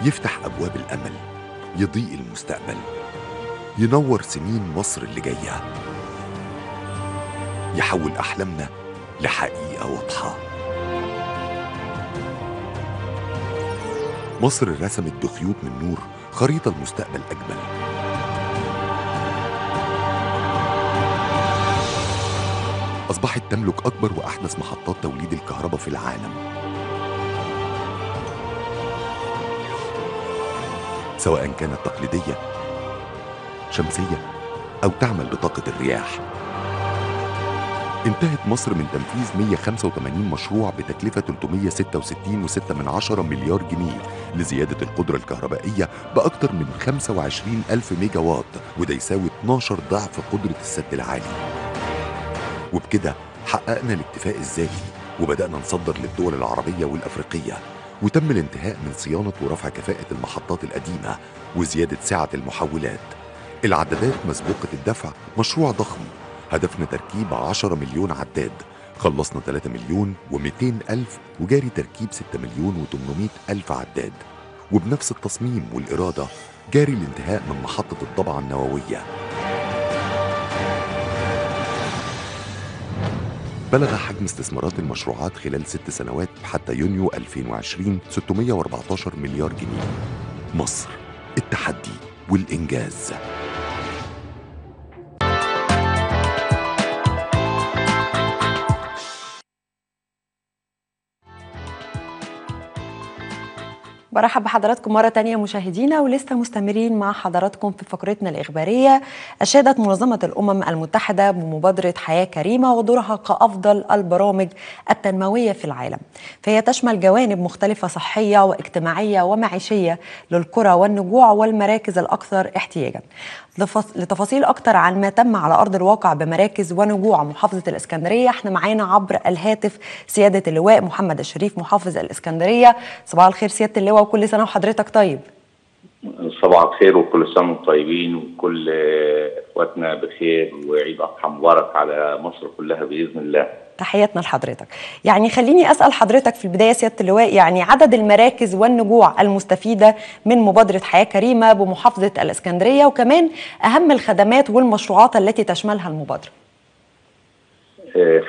يفتح أبواب الأمل يضيء المستقبل ينور سنين مصر اللي جاية. يحول أحلامنا لحقيقة واضحة. مصر رسمت بخيوط من نور خريطة المستقبل أجمل. أصبحت تملك أكبر وأحدث محطات توليد الكهرباء في العالم. سواء كانت تقليدية شمسية أو تعمل بطاقة الرياح. انتهت مصر من تنفيذ 185 مشروع بتكلفة 366.6 من عشرة مليار جنيه لزيادة القدرة الكهربائية بأكثر من 25 ألف ميجا واط وده يساوي 12 ضعف قدرة السد العالي. وبكده حققنا الاكتفاء الذاتي وبدأنا نصدر للدول العربية والأفريقية وتم الانتهاء من صيانة ورفع كفاءة المحطات القديمة وزيادة سعة المحولات. العدادات مسبوقة الدفع مشروع ضخم هدفنا تركيب 10 مليون عداد. خلصنا 3 مليون و200 ألف وجاري تركيب 6 مليون و800 ألف عداد. وبنفس التصميم والإرادة جاري الانتهاء من محطة الضبعة النووية. بلغ حجم استثمارات المشروعات خلال ست سنوات حتى يونيو 2020 614 مليار جنيه. مصر التحدي والإنجاز. برحب بحضراتكم مرة تانية مشاهدينا ولسه مستمرين مع حضراتكم في فقرتنا الإخبارية. أشادت منظمة الأمم المتحدة بمبادرة حياة كريمة ودورها كأفضل البرامج التنموية في العالم. فهي تشمل جوانب مختلفة صحية واجتماعية ومعيشية للقرى والنجوع والمراكز الأكثر احتياجا. لتفاصيل أكتر عن ما تم على أرض الواقع بمراكز ونجوع محافظة الإسكندرية إحنا معانا عبر الهاتف سيادة اللواء محمد الشريف محافظ الإسكندرية صباح الخير سيادة اللواء وكل سنة وحضرتك طيب صباح الخير وكل سنة وأنتم طيبين وكل إخواتنا بخير وعيد أضحى مبارك على مصر كلها بإذن الله. تحياتنا لحضرتك. يعني خليني أسأل حضرتك في البداية سيادة اللواء يعني عدد المراكز والنجوع المستفيدة من مبادرة حياة كريمة بمحافظة الإسكندرية وكمان أهم الخدمات والمشروعات التي تشملها المبادرة.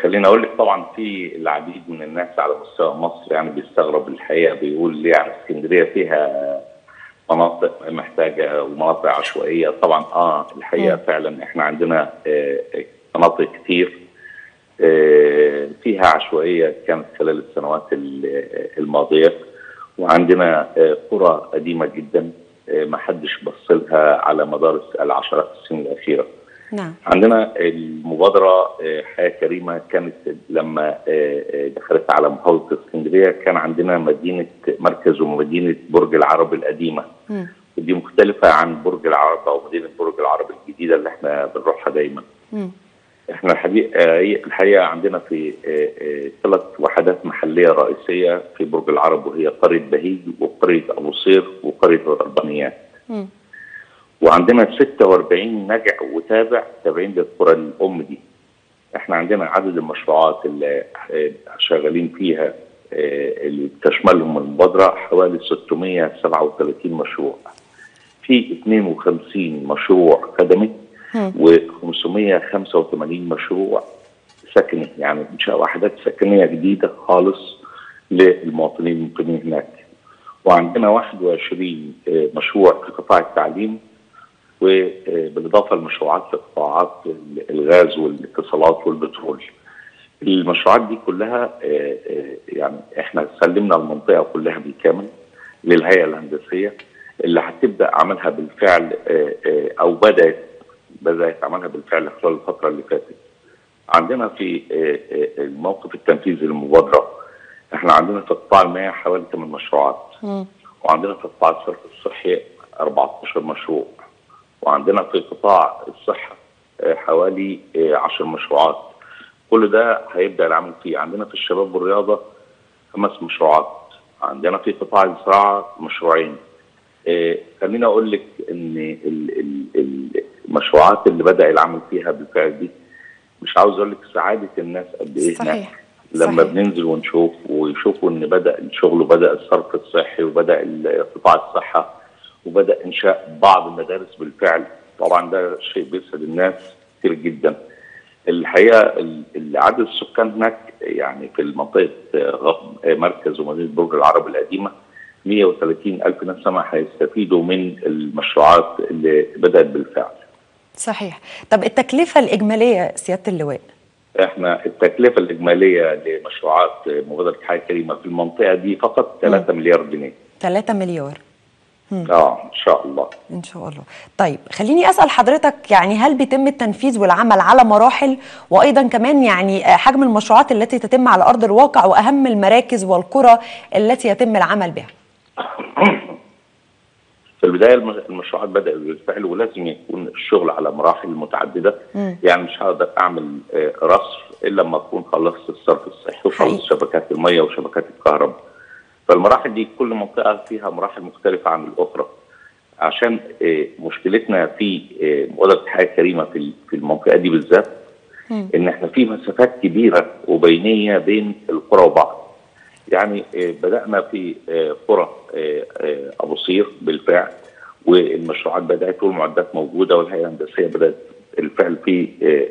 خليني أقول لك طبعا في العديد من الناس على مستوى مصر يعني بيستغرب الحقيقة بيقول ليه يعني إسكندرية فيها مناطق محتاجة ومناطق عشوائية طبعا آه الحقيقة م. فعلا إحنا عندنا آه مناطق كتير آه فيها عشوائية كانت خلال السنوات الماضية وعندنا آه قرى قديمة جدا ما حدش بص لها على مدار العشرات السنين الأخيرة. نعم. عندنا المبادرة حياة كريمة كانت لما دخلت على محافظة اسكندرية كان عندنا مدينة مركز ومدينة برج العرب القديمة م. ودي مختلفة عن برج العرب أو مدينة برج العرب الجديدة اللي إحنا بنروحها دايما. م. إحنا الحقيقة الحقيقة عندنا في ثلاث وحدات محلية رئيسية في برج العرب وهي قرية بهيج وقرية أبو صير وقرية الغربانيات. وعندنا 46 نجع وتابع تابعين للقرى الأم دي. إحنا عندنا عدد المشروعات اللي شغالين فيها اللي تشملهم المبادرة حوالي 637 مشروع. في 52 مشروع خدمي و585 مشروع سكني يعني انشاء وحدات سكنية جديدة خالص للمواطنين المقيمين هناك. وعندنا 21 مشروع في قطاع التعليم وبالاضافه لمشروعات في قطاعات الغاز والاتصالات والبترول. المشروعات دي كلها يعني إحنا سلمنا المنطقة كلها بالكامل للهيئة الهندسية اللي هتبدأ عملها بالفعل أو بدأت بدات عملها بالفعل خلال الفترة اللي فاتت. عندنا في الموقف التنفيذي للمبادرة إحنا عندنا في قطاع المياه حوالي 8 مشروعات. م. وعندنا في قطاع الصرف الصحي 14 مشروع. وعندنا في قطاع الصحة حوالي 10 مشروعات. كل ده هيبدأ العمل فيه، عندنا في الشباب والرياضة خمس مشروعات. عندنا في قطاع الزراعة مشروعين. خليني أقول لك إن المشروعات اللي بدأ العمل فيها بالفعل دي. مش عاوز أقول لك سعادة الناس قد إيه هناك. لما صحيح. بننزل ونشوف ويشوفوا إن بدأ الشغل وبدأ الصرف الصحي وبدأ قطاع الصحة وبدأ إنشاء بعض المدارس بالفعل. طبعا ده شيء بيسعد الناس كتير جدا. الحقيقة عدد السكان هناك يعني في المنطقة مركز ومدينة برج العرب القديمة 130 ألف نسمة هيستفيدوا من المشروعات اللي بدأت بالفعل. صحيح. طب التكلفة الإجمالية سيادة اللواء؟ إحنا التكلفة الإجمالية لمشروعات مبادرة حياة كريمة في المنطقة دي فقط 3 مليار جنيه. 3 مليار. آه إن شاء الله. إن شاء الله. طيب خليني أسأل حضرتك يعني هل بيتم التنفيذ والعمل على مراحل؟ وأيضا كمان يعني حجم المشروعات التي تتم على أرض الواقع وأهم المراكز والقرى التي يتم العمل بها؟ في البداية المشروعات بدات بالفعل ولازم يكون الشغل على مراحل متعددة. مم. يعني مش هقدر أعمل رصف إلا لما أكون خلصت الصرف الصحي وخلصت شبكات المية وشبكات الكهرباء. فالمراحل دي كل منطقة فيها مراحل مختلفة عن الأخرى. عشان مشكلتنا في مبادره حياه كريمه في في المنطقة دي بالذات إن إحنا في مسافات كبيرة وبينية بين القرى وبعض. يعني بدأنا في قرى أبو صير بالفعل والمشروعات بدأت والمعدات موجودة والهيئة الهندسية بدأت الفعل في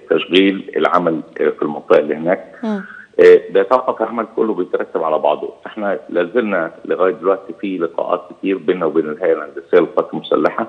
تشغيل العمل في المنطقة اللي هناك. بيتوقف العمل كله بيترتب على بعضه. إحنا لازلنا لغاية دلوقتي في لقاءات كتير بيننا وبين الهيئة الهندسية للقوات المسلحة.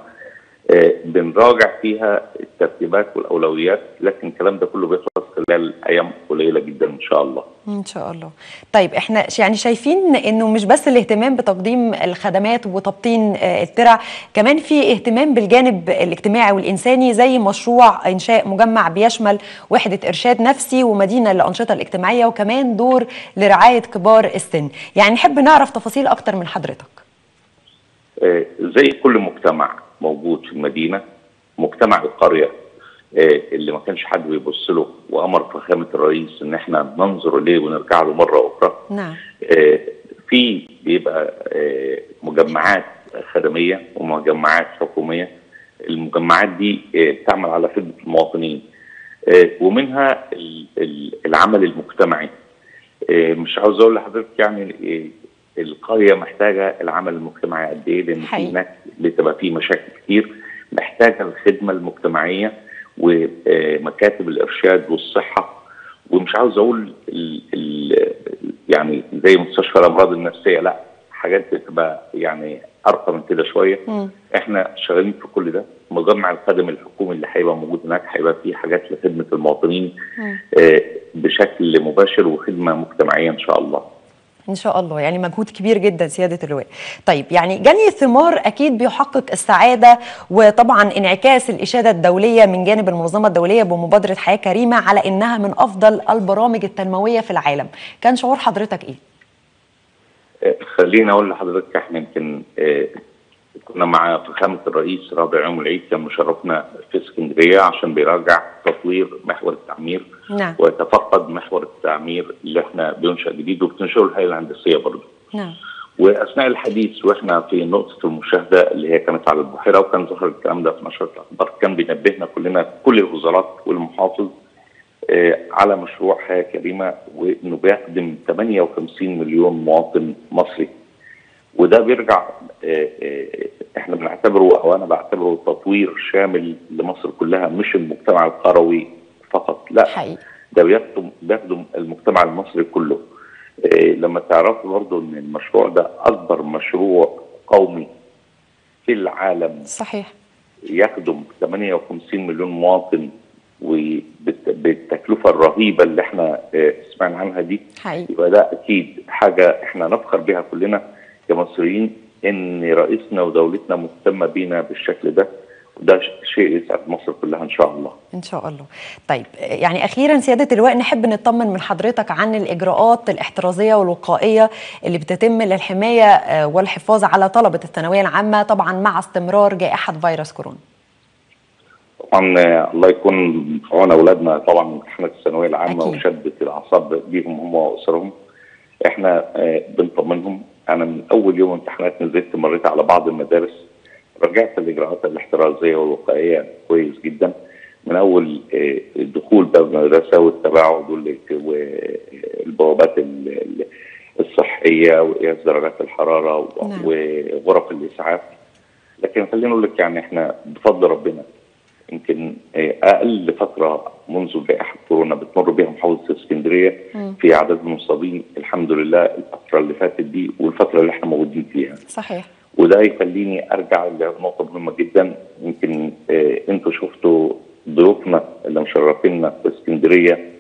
بنراجع فيها الترتيبات والأولويات لكن الكلام ده كله بيخلص خلال أيام قليلة جدا إن شاء الله. إن شاء الله. طيب إحنا يعني شايفين إنه مش بس الاهتمام بتقديم الخدمات وتبطين الترع، كمان في اهتمام بالجانب الاجتماعي والإنساني زي مشروع إنشاء مجمع بيشمل وحدة إرشاد نفسي ومدينة للانشطه الاجتماعية وكمان دور لرعاية كبار السن، يعني نحب نعرف تفاصيل أكتر من حضرتك. زي كل مجتمع موجود في المدينة مجتمع القرية اللي ما كانش حد بيبص له وأمر فخامة الرئيس إن إحنا ننظر اليه ونرجع له مرة أخرى. نعم. في بيبقى مجمعات خدمية ومجمعات حكومية. المجمعات دي بتعمل على خدمة المواطنين. ومنها العمل المجتمعي. مش عاوز أقول لحضرتك يعني القرية محتاجة العمل المجتمعي قد إيه؟ لأن في هناك بتبقى في مشاكل كتير. محتاجة الخدمة المجتمعية ومكاتب الإرشاد والصحة. ومش عاوز أقول ال ال يعني زي مستشفى الأمراض النفسية لأ حاجات بتبقى يعني أرقى من كده شوية. م. إحنا شغالين في كل ده. مجمع الخدم الحكومي اللي هيبقى موجود هناك هيبقى فيه حاجات لخدمة المواطنين آه بشكل مباشر وخدمة مجتمعية إن شاء الله. إن شاء الله. يعني مجهود كبير جدا سيادة اللواء طيب يعني جني الثمار أكيد بيحقق السعادة وطبعا انعكاس الإشادة الدولية من جانب المنظمة الدولية بمبادرة حياة كريمة على إنها من أفضل البرامج التنموية في العالم. كان شعور حضرتك إيه؟ خليني أقول لحضرتك إحنا يمكن كنا مع فخامة الرئيس رابع يوم العيد كان مشرفنا في اسكندرية عشان بيراجع تطوير محور التعمير. نعم. ويتفقد محور التعمير اللي إحنا بينشأ جديد وبتنشره الهيئة الهندسية برضه. نعم. وأثناء الحديث وإحنا في نقطة المشاهدة اللي هي كانت على البحيرة وكان ظهر الكلام ده في نشرة الأخبار كان بينبهنا كلنا كل الوزارات والمحافظ آه على مشروع حياة كريمة وإنه بيخدم 58 مليون مواطن مصري. وده بيرجع آه آه إحنا بنعتبره أو أنا بعتبره تطوير شامل لمصر كلها مش المجتمع القروي فقط لا. حقيقي. ده بيخدم بيخدم المجتمع المصري كله. إيه لما تعرفوا برضه إن المشروع ده أكبر مشروع قومي في العالم. صحيح. يخدم 58 مليون مواطن وبالتكلفه الرهيبة اللي إحنا سمعنا عنها دي. حقيقي. يبقى ده أكيد حاجة إحنا نفخر بها كلنا كمصريين إن رئيسنا ودولتنا مهتمة بينا بالشكل ده. وده شيء يسعد مصر كلها إن شاء الله. إن شاء الله. طيب يعني أخيرا سيادة اللواء نحب نطمن من حضرتك عن الإجراءات الاحترازية والوقائية اللي بتتم للحماية والحفاظ على طلبة الثانوية العامة طبعا مع استمرار جائحة فيروس كورونا. طبعا الله يكون في عون أولادنا طبعا امتحانات الثانوية العامة أكيد. وشده الأعصاب بيهم هم وأسرهم. إحنا بنطمنهم أنا من أول يوم امتحانات نزلت مريت على بعض المدارس رجعت الإجراءات الاحترازية والوقائية كويس جدا. من أول دخول باب المدرسة والتباعد والبوابات الصحية وقياس درجات الحرارة نعم. وغرف الإسعاف. لكن خلينا نقول لك يعني إحنا بفضل ربنا يمكن أقل فترة منذ جائحه كورونا بتمر بها محافظة اسكندرية. في عدد المصابين. الحمد لله الفترة اللي فاتت دي والفترة اللي إحنا موجودين فيها. صحيح. وده يخليني أرجع لنقطة مهمة جدا يمكن آه أنتوا شفتوا ضيوفنا اللي مشرفينا في اسكندرية.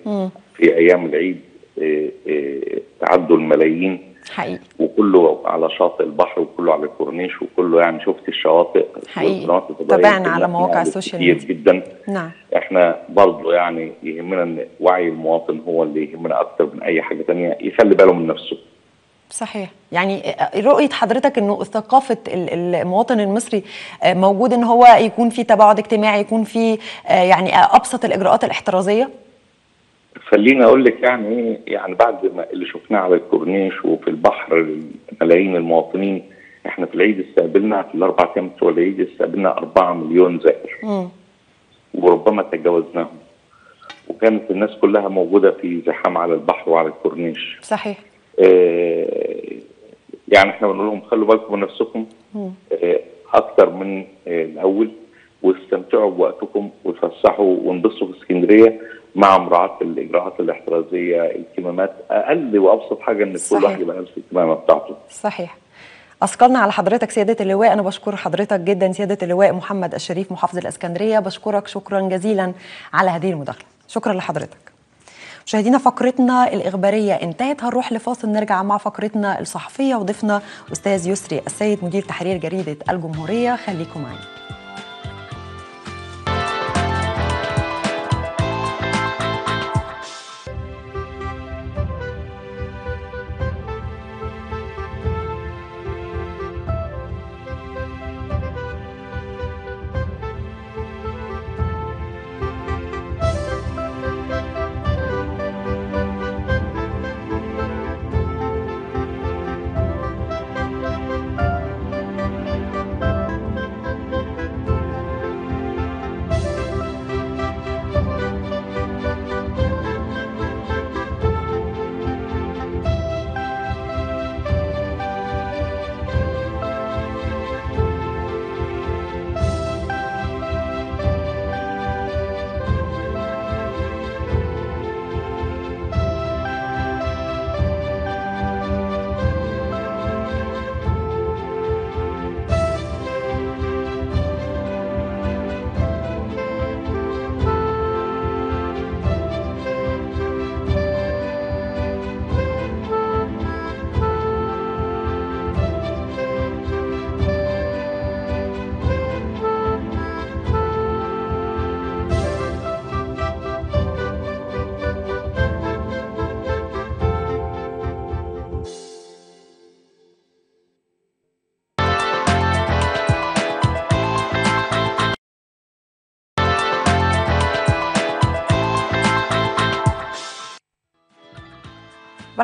في أيام العيد آه آه تعدوا الملايين حقيقي وكله على شاطئ البحر وكله على الكورنيش وكله كله يعني شفت الشواطئ حقيقي. تابعنا على مواقع ال social كتير ميديا. جدا نعم إحنا برضه يعني يهمنا إن وعي المواطن هو اللي يهمنا أكتر من أي حاجة تانية يخلي باله من نفسه صحيح. يعني رؤية حضرتك إنه ثقافة ال- المواطن المصري آه، موجود إن هو يكون في تباعد اجتماعي يكون في آه، يعني أبسط الإجراءات الاحترازية؟ خليني أقول لك يعني إيه يعني بعد ما اللي شفناه على الكورنيش وفي البحر ملايين المواطنين إحنا في العيد استقبلنا في الأربع أيام بتوع العيد استقبلنا 4 مليون زائر. وربما تجاوزناهم. وكانت الناس كلها موجودة في زحام على البحر وعلى الكورنيش. صحيح. آه، يعني إحنا بنقول لهم خلوا بالكم من نفسكم. آه، أكتر من آه، الأول واستمتعوا بوقتكم وتفسحوا وانبسطوا في اسكندرية مع مراعاة الإجراءات الاحترازية الكمامات أقل وأبسط حاجة إن كل. واحد يبقى لابس الكمامة بتاعته صحيح أثقلنا على حضرتك سيادة اللواء أنا بشكر حضرتك جدا سيادة اللواء محمد الشريف محافظ الإسكندرية بشكرك شكرا جزيلا على هذه المداخلة شكرا لحضرتك مشاهدينا فقرتنا الإخبارية انتهت. هنروح لفاصل نرجع مع فقرتنا الصحفية. وضيفنا أستاذ يسري السيد مدير تحرير جريدة الجمهورية. خليكم معنا.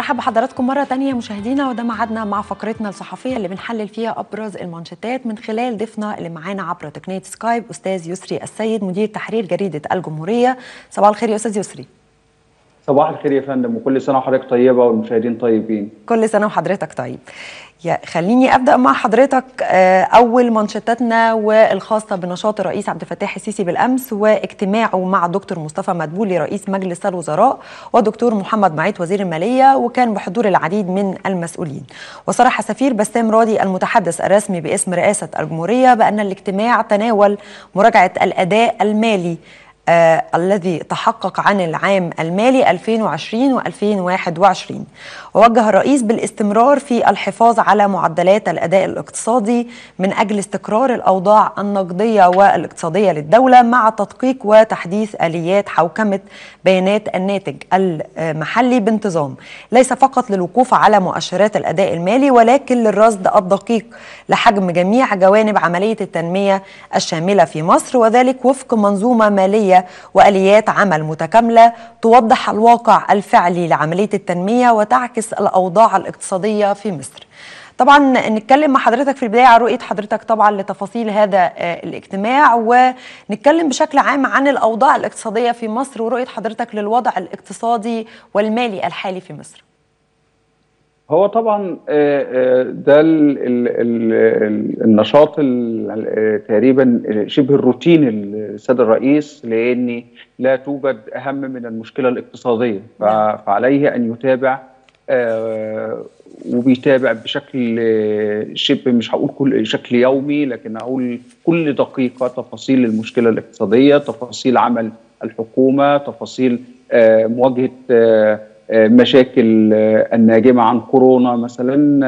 برحب بحضراتكم مرة تانية مشاهدينا وده ميعادنا مع فقرتنا الصحفية اللي بنحلل فيها أبرز المانشيتات من خلال ضيفنا اللي معانا عبر تقنية سكايب أستاذ يسري السيد مدير تحرير جريدة الجمهورية. صباح الخير يا أستاذ يسري. صباح الخير يا فندم وكل سنة وحضرتك طيبة والمشاهدين طيبين. كل سنة وحضرتك طيب. خليني أبدأ مع حضرتك آه، أول منشطاتنا والخاصة بنشاط الرئيس عبد الفتاح السيسي بالأمس واجتماعه مع دكتور مصطفى مدبولي رئيس مجلس الوزراء ودكتور محمد معيط وزير المالية وكان بحضور العديد من المسؤولين. وصرح سفير بسام راضي المتحدث الرسمي باسم رئاسة الجمهورية بأن الاجتماع تناول مراجعة الأداء المالي آه الذي تحقق عن العام المالي 2020 و2021 ووجه الرئيس بالاستمرار في الحفاظ على معدلات الأداء الاقتصادي من أجل استقرار الأوضاع النقدية والاقتصادية للدولة مع تدقيق وتحديث آليات حوكمة بيانات الناتج المحلي بانتظام. ليس فقط للوقوف على مؤشرات الأداء المالي ولكن للرصد الدقيق لحجم جميع جوانب عملية التنمية الشاملة في مصر وذلك وفق منظومة مالية وآليات عمل متكاملة توضح الواقع الفعلي لعملية التنمية وتعكس الأوضاع الاقتصادية في مصر. طبعا نتكلم مع حضرتك في البداية عن رؤية حضرتك طبعا لتفاصيل هذا الاجتماع ونتكلم بشكل عام عن الأوضاع الاقتصادية في مصر ورؤية حضرتك للوضع الاقتصادي والمالي الحالي في مصر. هو طبعا ده ال ال ال النشاط تقريبا شبه الروتين السيد الرئيس لأن لا توجد أهم من المشكلة الاقتصادية. فعليه أن يتابع وبيتابع بشكل شبه مش هقول كل شكل يومي لكن أقول كل دقيقة تفاصيل المشكلة الاقتصادية تفاصيل عمل الحكومة تفاصيل مواجهة مشاكل الناجمة عن كورونا مثلا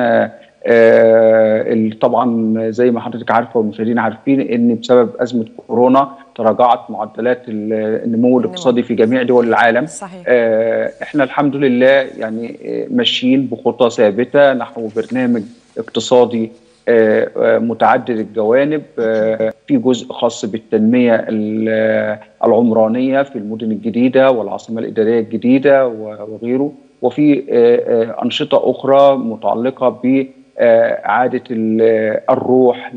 آه طبعا زي ما حضرتك عارفة والمشاهدين عارفين إن بسبب أزمة كورونا تراجعت معدلات النمو الاقتصادي في جميع دول العالم صحيح. آه إحنا الحمد لله يعني ماشيين بخطى ثابتة نحو برنامج اقتصادي آه متعدد الجوانب. آه في جزء خاص بالتنمية العمرانية في المدن الجديدة والعاصمة الإدارية الجديدة وغيره. وفي أنشطة أخرى متعلقة باعاده الروح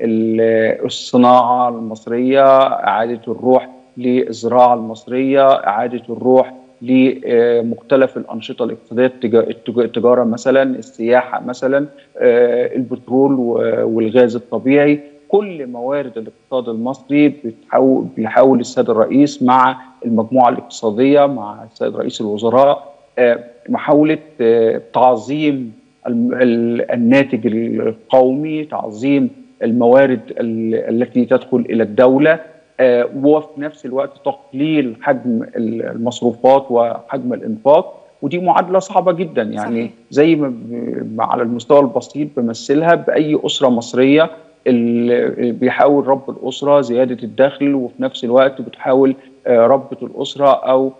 للصناعه المصرية إعادة الروح للزراعه المصرية إعادة الروح لمختلف الأنشطة الاقتصادية التجارة مثلا السياحة مثلا البترول والغاز الطبيعي. كل موارد الاقتصاد المصري بيحاول السيد الرئيس مع المجموعة الاقتصادية مع السيد رئيس الوزراء محاولة تعظيم الناتج القومي تعظيم الموارد التي تدخل إلى الدولة. وفي نفس الوقت تقليل حجم المصروفات وحجم الإنفاق ودي معادلة صعبة جدا يعني صحيح. زي ما على المستوى البسيط بمثلها بأي أسرة مصرية بيحاول رب الأسرة زيادة الدخل وفي نفس الوقت بتحاول ربة الأسرة أو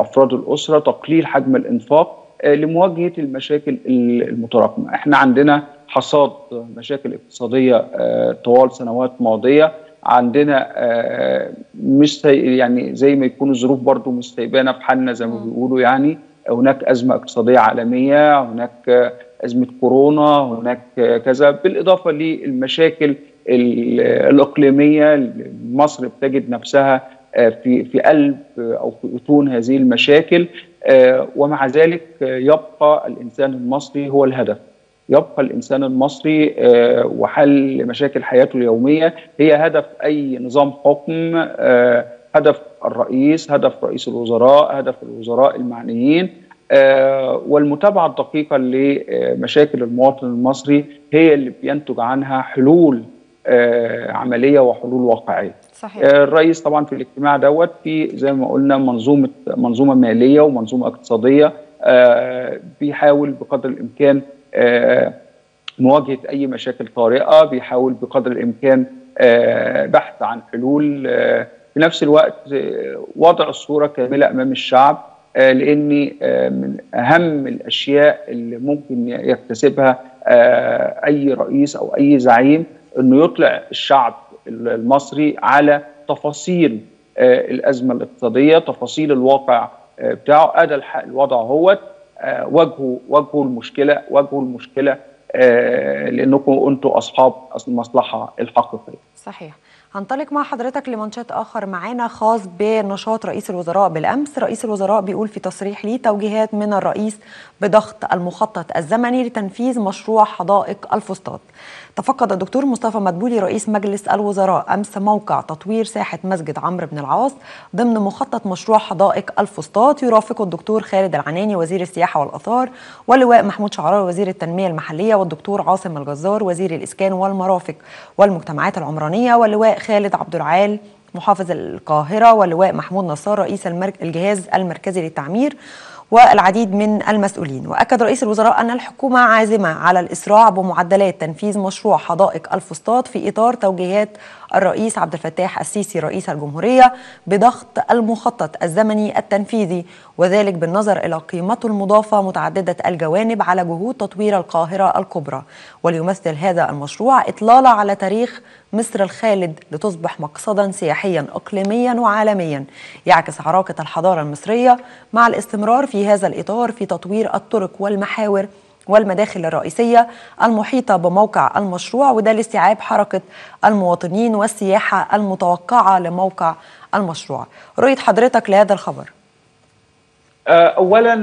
أفراد الأسرة تقليل حجم الإنفاق لمواجهة المشاكل المتراكمة إحنا عندنا حصاد مشاكل اقتصادية طوال سنوات ماضية عندنا مش يعني زي ما يكون الظروف برضو مش سايبانا في حالنا زي ما بيقولوا يعني هناك أزمة اقتصادية عالمية هناك أزمة كورونا هناك كذا بالإضافة للمشاكل الإقليمية مصر بتجد نفسها في في قلب أو في أتون هذه المشاكل ومع ذلك يبقى الإنسان المصري هو الهدف. يبقى الإنسان المصري وحل مشاكل حياته اليومية هي هدف أي نظام حكم هدف الرئيس هدف رئيس الوزراء هدف الوزراء المعنيين والمتابعة الدقيقة لمشاكل المواطن المصري هي اللي بينتج عنها حلول عملية وحلول واقعية. صحيح. الرئيس طبعا في الاجتماع دوت في زي ما قلنا منظومه منظومة مالية ومنظومة اقتصادية بيحاول بقدر الإمكان مواجهة أي مشاكل طارئة بيحاول بقدر الإمكان بحث عن حلول في نفس الوقت وضع الصورة كاملة أمام الشعب لأن من أهم الأشياء اللي ممكن يكتسبها أي رئيس أو أي زعيم إنه يطلع الشعب المصري على تفاصيل الأزمة الاقتصادية تفاصيل الواقع بتاعه. ادى الوضع هو واجهوا واجهوا المشكلة واجهوا المشكلة لأنكم أنتم أصحاب المصلحة الحقيقية. صحيح. هنطلق مع حضرتك لمنشأت آخر معانا خاص بنشاط رئيس الوزراء بالأمس، رئيس الوزراء بيقول في تصريح ليه توجيهات من الرئيس بضغط المخطط الزمني لتنفيذ مشروع حدائق الفسطاط. تفقد الدكتور مصطفى مدبولي رئيس مجلس الوزراء أمس موقع تطوير ساحة مسجد عمرو بن العاص ضمن مخطط مشروع حدائق الفسطاط يرافقه الدكتور خالد العناني وزير السياحة والآثار واللواء محمود شعراوي وزير التنمية المحلية والدكتور عاصم الجزار وزير الإسكان والمرافق والمجتمعات العمرانية واللواء خالد عبد العال محافظ القاهرة واللواء محمود نصار رئيس. الجهاز المركزي للتعمير والعديد من المسؤولين. وأكد رئيس الوزراء أن الحكومة عازمة على الإسراع بمعدلات تنفيذ مشروع حدائق الفسطاط في إطار توجيهات الرئيس عبد الفتاح السيسي رئيس الجمهورية بضغط المخطط الزمني التنفيذي وذلك بالنظر إلى قيمته المضافة متعددة الجوانب على جهود تطوير القاهرة الكبرى. وليمثل هذا المشروع إطلالة على تاريخ مصر الخالد لتصبح مقصدا سياحيا اقليميا وعالميا. يعكس عراقة الحضارة المصرية مع الاستمرار في هذا الإطار في تطوير الطرق والمحاور والمداخل الرئيسية المحيطة بموقع المشروع وده لاستيعاب حركة المواطنين والسياحة المتوقعة لموقع المشروع. رؤية حضرتك لهذا الخبر. اولا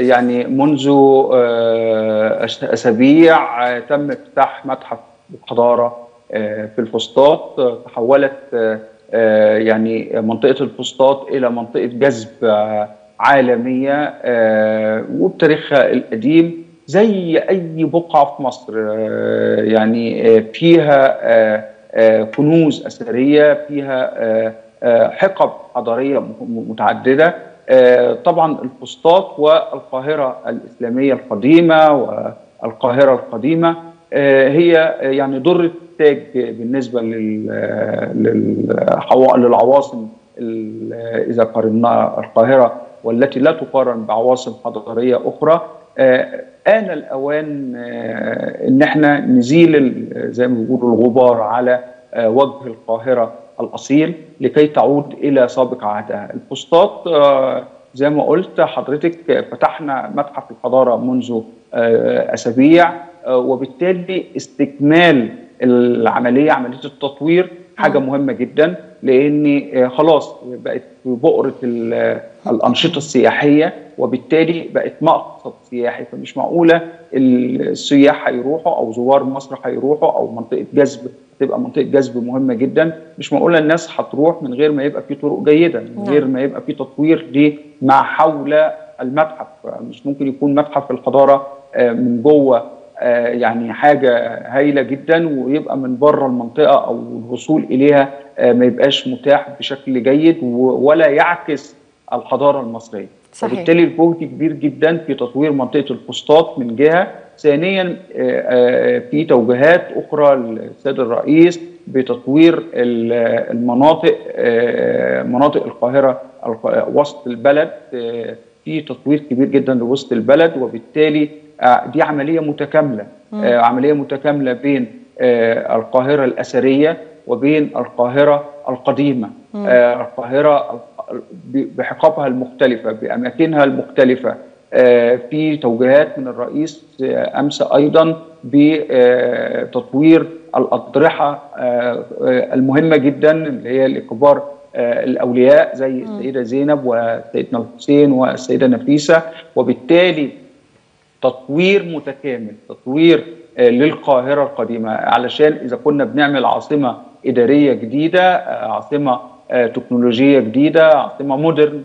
يعني منذ أسابيع تم افتتاح متحف الحضارة في الفسطاط. تحولت يعني منطقة الفسطاط إلى منطقة جذب عالمية وبتاريخها القديم زي أي بقعة في مصر يعني فيها كنوز أثرية فيها حقب حضارية متعددة. طبعا الفسطاط والقاهرة الإسلامية القديمة والقاهرة القديمة هي يعني در التاج بالنسبة للعواصم إذا قارنا القاهرة. والتي لا تقارن بعواصم حضارية أخرى آن الأوان إن إحنا نزيل زي ما بيقولوا الغبار على وجه القاهرة الأصيل لكي تعود إلى سابق عهدها. الفسطاط زي ما قلت حضرتك فتحنا متحف الحضارة منذ أسابيع وبالتالي استكمال العملية عملية التطوير حاجة مهمة جدا لأن خلاص بقت في بؤرة الأنشطة السياحية وبالتالي بقت مقصد سياحي. فمش معقولة السياح هيروحوا أو زوار مصر هيروحوا أو منطقة جذب تبقى منطقة جذب مهمة جدا. مش معقولة الناس هتروح من غير ما يبقى في طرق جيدة من غير ما يبقى في تطوير لما حول المتحف. مش ممكن يكون متحف الحضارة من جوه يعني حاجة هايلة جدا ويبقى من بره المنطقة أو الوصول إليها ما يبقاش متاح بشكل جيد ولا يعكس الحضارة المصرية. صحيح. وبالتالي الجهد كبير جدا في تطوير منطقة الفسطاط من جهة. ثانيا في توجيهات أخرى للسيد الرئيس بتطوير المناطق مناطق القاهرة وسط البلد في تطوير كبير جدا لوسط البلد. وبالتالي دي عملية متكاملة. مم. عملية متكاملة بين القاهرة الأثرية وبين القاهرة القديمة. مم. القاهرة بحقابها المختلفة بأماكنها المختلفة. في توجيهات من الرئيس أمس أيضا بتطوير الاضرحه المهمة جدا اللي هي لكبار الأولياء زي السيدة زينب وسيدنا الحسين والسيده نفيسة. وبالتالي تطوير متكامل تطوير للقاهرة القديمة علشان إذا كنا بنعمل عاصمة إدارية جديدة عاصمة تكنولوجية جديدة عاصمة مودرن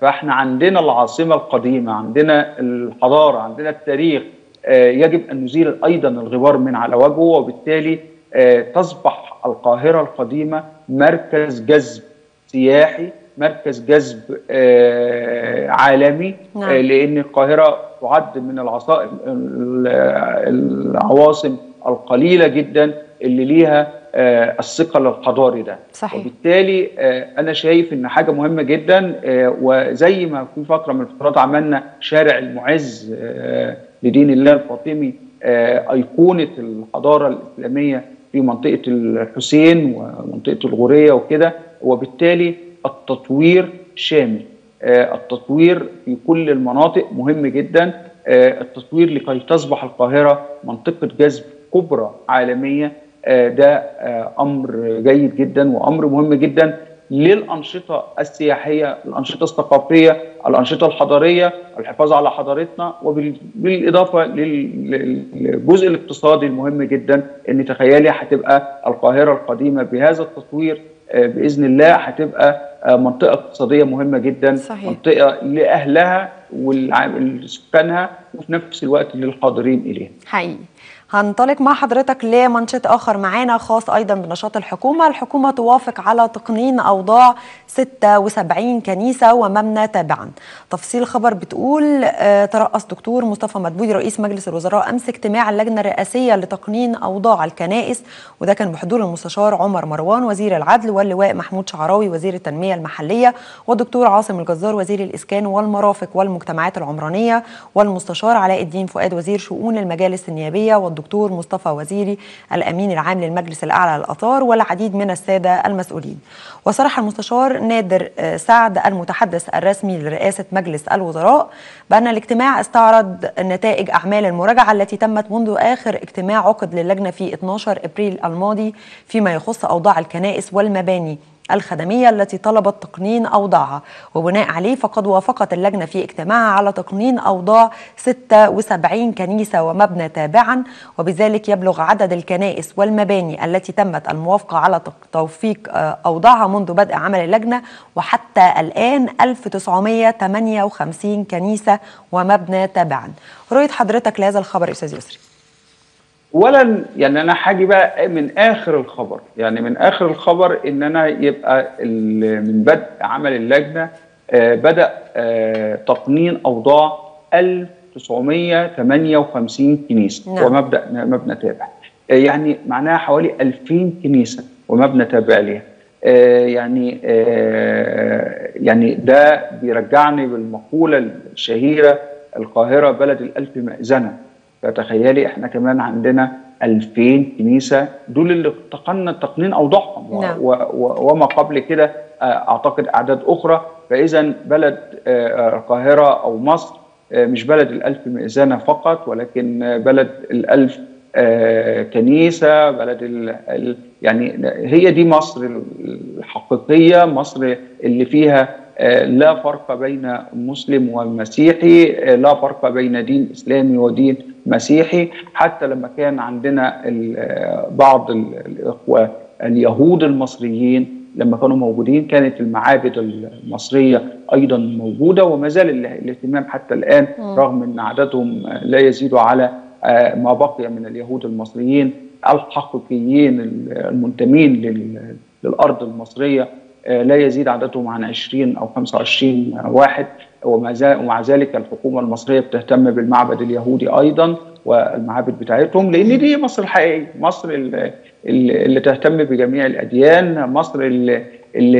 فإحنا عندنا العاصمة القديمة عندنا الحضارة عندنا التاريخ يجب أن نزيل أيضا الغبار من على وجهه وبالتالي تصبح القاهرة القديمة مركز جذب سياحي مركز جذب عالمي نعم. لأن القاهرة تعد من العصائم العواصم القليلة جدا اللي ليها الثقل الحضاري ده صحيح. وبالتالي أنا شايف إن حاجة مهمة جدا وزي ما في فتره من الفترات عملنا شارع المعز لدين الله الفاطمي أيقونة الحضاره الإسلامية في منطقة الحسين ومنطقة الغورية وكده وبالتالي التطوير شامل التطوير في كل المناطق مهم جدا. التطوير لكي تصبح القاهرة منطقة جذب كبرى عالمية. ده أمر جيد جدا وأمر مهم جدا للأنشطة السياحية الأنشطة الثقافية الأنشطة الحضارية الحفاظ على حضارتنا وبالإضافة للجزء الاقتصادي المهم جدا أن تخيلي هتبقى القاهرة القديمة بهذا التطوير. بإذن الله هتبقى منطقة اقتصادية مهمة جدا صحيح. منطقة لأهلها ولسكانها وفي نفس الوقت للحاضرين إليها حقيقي هنطلق مع حضرتك لمنشط آخر معانا خاص أيضا بنشاط الحكومة. الحكومة توافق على تقنين أوضاع 76 كنيسة ومبنى تابعا. تفصيل الخبر بتقول آه ترأس دكتور مصطفى مدبولي رئيس مجلس الوزراء أمس اجتماع اللجنة الرئاسية لتقنين أوضاع الكنائس. وده كان بحضور المستشار عمر مروان وزير العدل واللواء محمود شعراوي وزير التنمية المحلية والدكتور عاصم الجزار وزير الإسكان والمرافق والمجتمعات العمرانية والمستشار علاء الدين فؤاد وزير شؤون المجالس النيابية والدكتور مصطفى وزيري الأمين العام للمجلس الأعلى للآثار والعديد من السادة المسؤولين. وصرح المستشار نادر سعد المتحدث الرسمي لرئاسة مجلس الوزراء بأن الاجتماع استعرض نتائج أعمال المراجعة التي تمت منذ آخر اجتماع عقد للجنة في 12 أبريل الماضي فيما يخص أوضاع الكنائس والمباني. الخدمية التي طلبت تقنين أوضاعها وبناء عليه فقد وافقت اللجنة في اجتماعها على تقنين أوضاع 76 كنيسة ومبنى تابعا. وبذلك يبلغ عدد الكنائس والمباني التي تمت الموافقة على توفيق أوضاعها منذ بدء عمل اللجنة. وحتى الآن 1958 كنيسة ومبنى تابعا. رؤية حضرتك لهذا الخبر أستاذ يسري. اولا يعني أنا هاجي بقى من آخر الخبر يعني من آخر الخبر إن أنا يبقى من بدء عمل اللجنة بدأ تقنين أوضاع 1958 كنيسة نعم. ومبدأ مبنى تابع. يعني معناها حوالي 2000 كنيسة ومبنى تابع ليها. يعني يعني ده بيرجعني بالمقولة الشهيرة القاهرة بلد الألف مأذنة. فتخيلي إحنا كمان عندنا 2000 كنيسة دول اللي تقنن تقنين أوضاعهم نعم. و و وما قبل كده أعتقد أعداد أخرى فإذا بلد القاهرة أو مصر مش بلد الألف مئذنة فقط ولكن بلد الألف كنيسة بلد ال ال يعني هي دي مصر الحقيقية مصر اللي فيها لا فرق بين مسلم ومسيحي لا فرق بين دين إسلامي ودين مسيحي حتى لما كان عندنا بعض الإخوة اليهود المصريين لما كانوا موجودين كانت المعابد المصرية أيضا موجودة وما زال الاهتمام حتى الآن رغم أن عددهم لا يزيد على ما بقي من اليهود المصريين الحقيقيين المنتمين للأرض المصرية. لا يزيد عددهم عن 20 أو 25 واحد. ومع ذلك الحكومة المصرية بتهتم بالمعبد اليهودي أيضا والمعابد بتاعتهم لأن دي مصر الحقيقية. مصر اللي, تهتم بجميع الأديان. مصر اللي,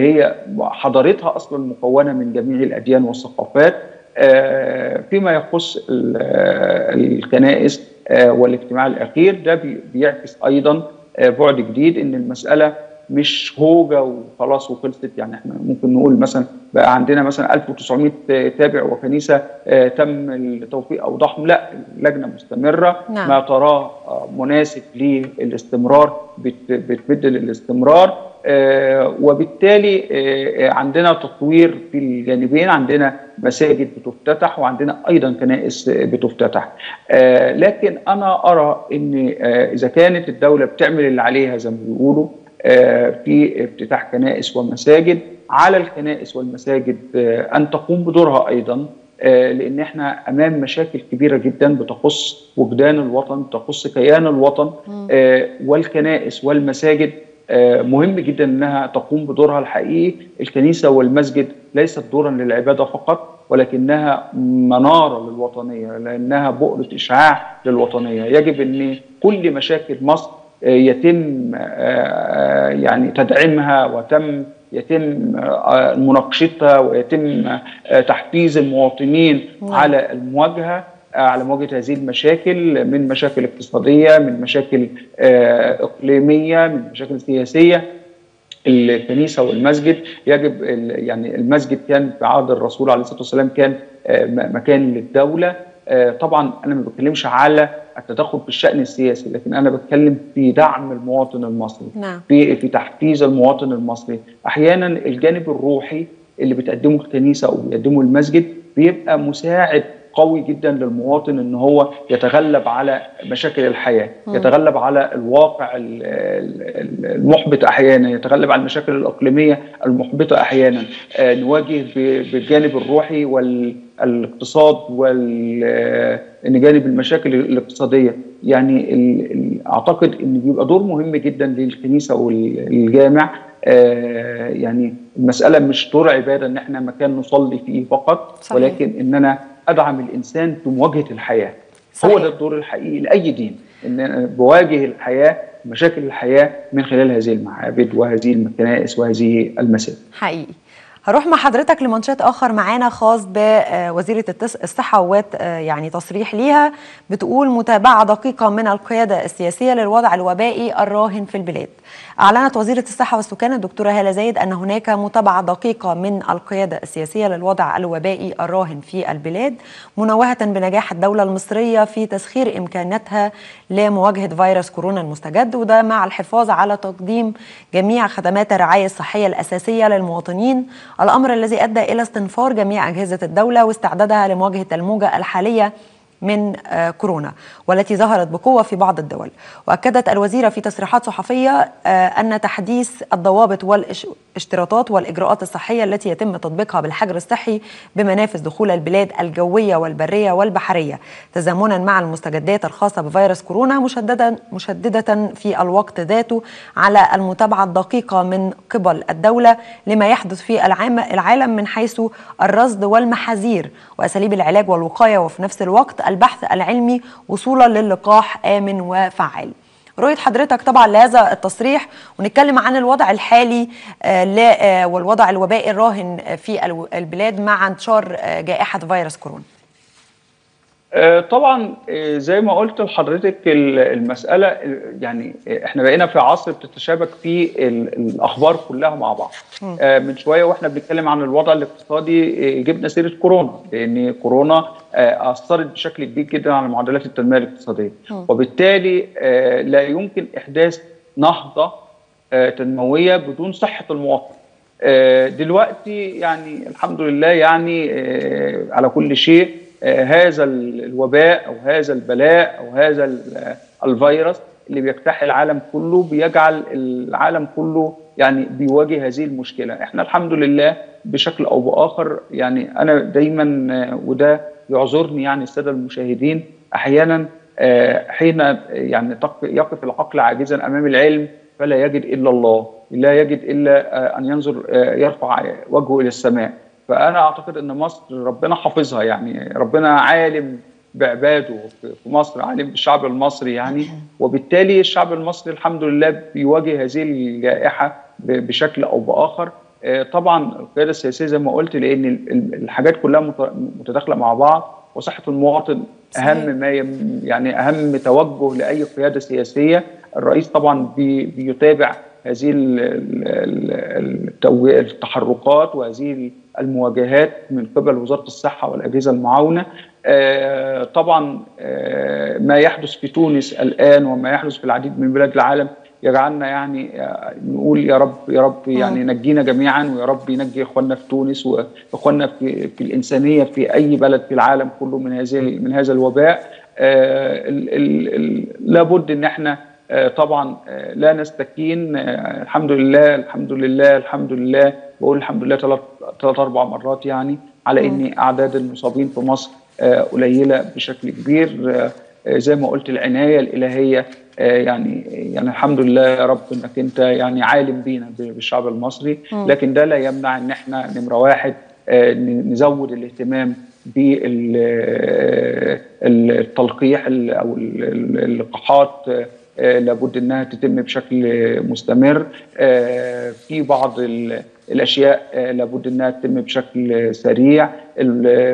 هي حضارتها أصلا مكونة من جميع الأديان والثقافات. فيما يخص الكنائس والاجتماع الأخير ده بيعكس أيضا بعد جديد إن المسألة مش هوجة وخلاص وخلصت. يعني إحنا ممكن نقول مثلا بقى عندنا مثلا 1900 تابع وكنيسة تم التوفيق أوضاعهم لا اللجنة مستمرة. نعم. ما تراه مناسب للاستمرار بتمد للاستمرار آه وبالتالي آه عندنا تطوير في الجانبين. عندنا مساجد بتفتتح وعندنا أيضا كنائس بتفتتح. آه لكن أنا أرى إن إذا كانت الدولة بتعمل اللي عليها زي ما بيقولوا في افتتاح كنائس ومساجد. على الكنائس والمساجد أن تقوم بدورها أيضا لأن إحنا أمام مشاكل كبيرة جدا بتخص وجدان الوطن تخص كيان الوطن والكنائس والمساجد. مهم جدا إنها تقوم بدورها الحقيقي. الكنيسة والمسجد ليست دورا للعبادة فقط ولكنها منارة للوطنية لأنها بؤرة إشعاع للوطنية. يجب إن كل مشاكل مصر يتم يعني تدعيمها وتم يتم مناقشتها ويتم تحفيز المواطنين على المواجهة على مواجهة هذه المشاكل من مشاكل اقتصادية من مشاكل إقليمية من مشاكل سياسية. الكنيسة والمسجد يجب يعني المسجد كان في عهد الرسول عليه الصلاة والسلام كان مكان للدولة. طبعا أنا ما بتكلمش على التدخل في الشأن السياسي لكن أنا بتكلم في دعم المواطن المصري نعم. في في تحفيز المواطن المصري أحيانا الجانب الروحي اللي بتقدمه الكنيسة أو بيقدمه المسجد بيبقى مساعد قوي جدا للمواطن إن هو يتغلب على مشاكل الحياة، م. يتغلب على الواقع المحبط أحيانا، يتغلب على المشاكل الإقليمية المحبطة أحيانا، آه نواجه بالجانب الروحي والاقتصاد وال جانب المشاكل الاقتصادية، يعني. أعتقد إن بيبقى دور مهم جدا للكنيسة والجامع آه يعني المسألة مش دور عبادة إن إحنا مكان نصلي فيه فقط صحيح. ولكن إن أنا أدعم الإنسان في مواجهه الحياة صحيح. هو ده الدور الحقيقي لأي دين إن أنا بواجه الحياة مشاكل الحياة من خلال هذه المعابد وهذه الكنائس وهذه المساجد حقيقي هروح مع حضرتك لمنشآت آخر معانا خاص بوزيره الصحة وات يعني تصريح ليها بتقول متابعة دقيقة من القيادة السياسية للوضع الوبائي الراهن في البلاد. أعلنت وزيرة الصحة والسكان الدكتورة هالة زايد أن هناك متابعة دقيقة من القيادة السياسية للوضع الوبائي الراهن في البلاد منوهه بنجاح الدولة المصرية في تسخير امكاناتها لمواجهة فيروس كورونا المستجد وده مع الحفاظ على تقديم جميع خدمات الرعاية الصحية الأساسية للمواطنين. الأمر الذي أدى إلى استنفار جميع أجهزة الدولة واستعدادها لمواجهة الموجة الحالية من كورونا والتي ظهرت بقوة في بعض الدول. وأكدت الوزيرة في تصريحات صحفية أن تحديث الضوابط والاشتراطات والإجراءات الصحية التي يتم تطبيقها بالحجر الصحي بمنافذ دخول البلاد الجوية والبرية والبحرية تزامنا مع المستجدات الخاصة بفيروس كورونا مشددا مشددة في الوقت ذاته على المتابعة الدقيقة من قبل الدولة لما يحدث في العالم من حيث الرصد والمحاذير وأساليب العلاج والوقاية وفي نفس الوقت البحث العلمي وصولا للقاح آمن وفعال. رؤية حضرتك طبعا لهذا التصريح ونتكلم عن الوضع الحالي والوضع الوبائي الراهن في البلاد مع انتشار جائحة فيروس كورونا. طبعا زي ما قلت لحضرتك المسألة يعني إحنا بقينا في عصر بتتشابك فيه الأخبار كلها مع بعض. من شوية وإحنا بنتكلم عن الوضع الاقتصادي جبنا سيرة كورونا لأن كورونا أثرت بشكل كبير جدا على معدلات التنمية الاقتصادية. وبالتالي لا يمكن إحداث نهضة تنموية بدون صحة المواطن. دلوقتي يعني الحمد لله يعني على كل شيء هذا الوباء أو هذا البلاء أو هذا الفيروس اللي بيجتاح العالم كله بيجعل العالم كله يعني بيواجه هذه المشكلة. إحنا الحمد لله بشكل أو بآخر يعني أنا دايما وده يعذرني يعني السادة المشاهدين أحيانا حين يعني يقف العقل عاجزا أمام العلم فلا يجد إلا الله لا يجد إلا أن ينظر يرفع وجهه إلى السماء. فأنا أعتقد إن مصر ربنا حافظها يعني ربنا عالم بعباده في مصر عالم بالشعب المصري يعني. وبالتالي الشعب المصري الحمد لله بيواجه هذه الجائحة بشكل أو بآخر. طبعا القيادة السياسية زي ما قلت لأن الحاجات كلها متداخلة مع بعض. وصحة المواطن أهم ما يعني أهم توجه لأي قيادة سياسية. الرئيس طبعا بي بيتابع هذه التحركات وهذه المواجهات من قبل وزارة الصحة والأجهزة المعاونة. طبعا ما يحدث في تونس الآن وما يحدث في العديد من بلاد العالم يجعلنا يعني نقول يا رب يا رب يعني نجينا جميعا ويا رب ينجي إخواننا في تونس واخواننا في, في الإنسانية في أي بلد في العالم كله من هذه من هذا الوباء. لابد إن إحنا طبعا لا نستكين الحمد لله الحمد لله الحمد لله بقول الحمد لله ثلاث ثلاث أربع مرات يعني على إن أعداد المصابين في مصر قليلة بشكل كبير. زي ما قلت العناية الإلهية يعني يعني الحمد لله يا رب إنك أنت يعني عالم بينا بالشعب المصري. لكن ده لا يمنع إن إحنا نمرة واحد نزود الاهتمام بالتلقيح أو اللقاحات لابد إنها تتم بشكل مستمر. في بعض الأشياء لابد إنها تتم بشكل سريع.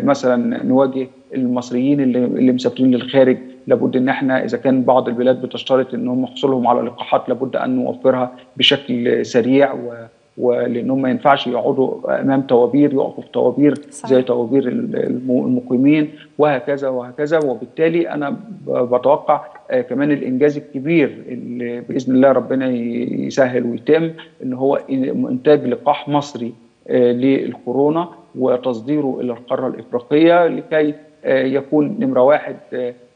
مثلا نواجه المصريين اللي, اللي مسافرين للخارج لابد إن إحنا إذا كان بعض البلاد بتشترط إن هم حصولهم على لقاحات لابد أن نوفرها بشكل سريع و ولأنهم ما ينفعش يقعدوا أمام طوابير يقفوا في طوابير زي طوابير المقيمين وهكذا وهكذا. وبالتالي أنا بتوقع كمان الإنجاز الكبير اللي بإذن الله ربنا يسهل ويتم إن هو إنتاج لقاح مصري للكورونا وتصديره إلى القارة الإفريقية لكي يكون نمرة واحد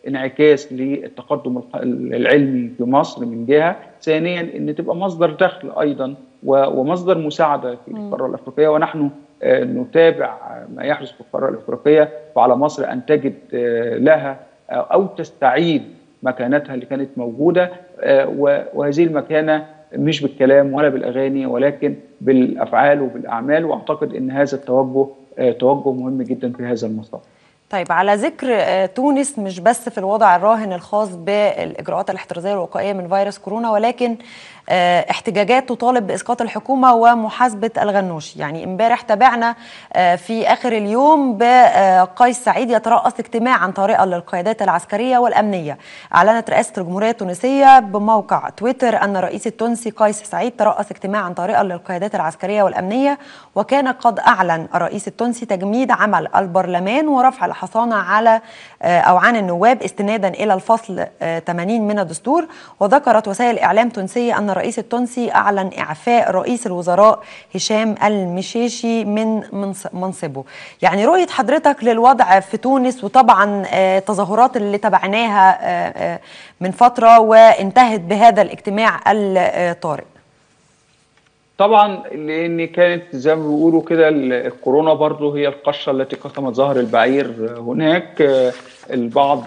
انعكاس للتقدم العلمي في مصر من جهة، ثانيا إن تبقى مصدر دخل أيضا ومصدر مساعدة في القارة الأفريقية. ونحن نتابع ما يحدث في القارة الأفريقية. وعلى مصر أن تجد لها أو تستعيد مكانتها اللي كانت موجودة. وهذه المكانة مش بالكلام ولا بالأغاني ولكن بالأفعال وبالأعمال. وأعتقد إن هذا التوجه توجه مهم جدا في هذا المسار. طيب على ذكر تونس مش بس في الوضع الراهن الخاص بالإجراءات الاحترازية الوقائية من فيروس كورونا ولكن احتجاجات تطالب بإسقاط الحكومة ومحاسبة الغنوشي يعني امبارح تابعنا في آخر اليوم بقيس سعيد يترأس اجتماعا طارئا للقيادات العسكرية والأمنية. أعلنت رئاسة الجمهورية التونسية بموقع تويتر أن الرئيس التونسي قيس سعيد ترأس اجتماعا طارئا للقيادات العسكرية والأمنية وكان قد أعلن الرئيس التونسي تجميد عمل البرلمان ورفع الحصانة على أو عن النواب استنادا إلى الفصل 80 من الدستور. وذكرت وسائل إعلام تونسية أن الرئيس التونسي أعلن إعفاء رئيس الوزراء هشام المشيشي من منصبه. يعني رؤية حضرتك للوضع في تونس وطبعا التظاهرات اللي تبعناها من فترة وانتهت بهذا الاجتماع الطارئ. طبعا لأن كانت زي ما بيقولوا كده الكورونا برضو هي القشه التي قسمت ظهر البعير هناك. البعض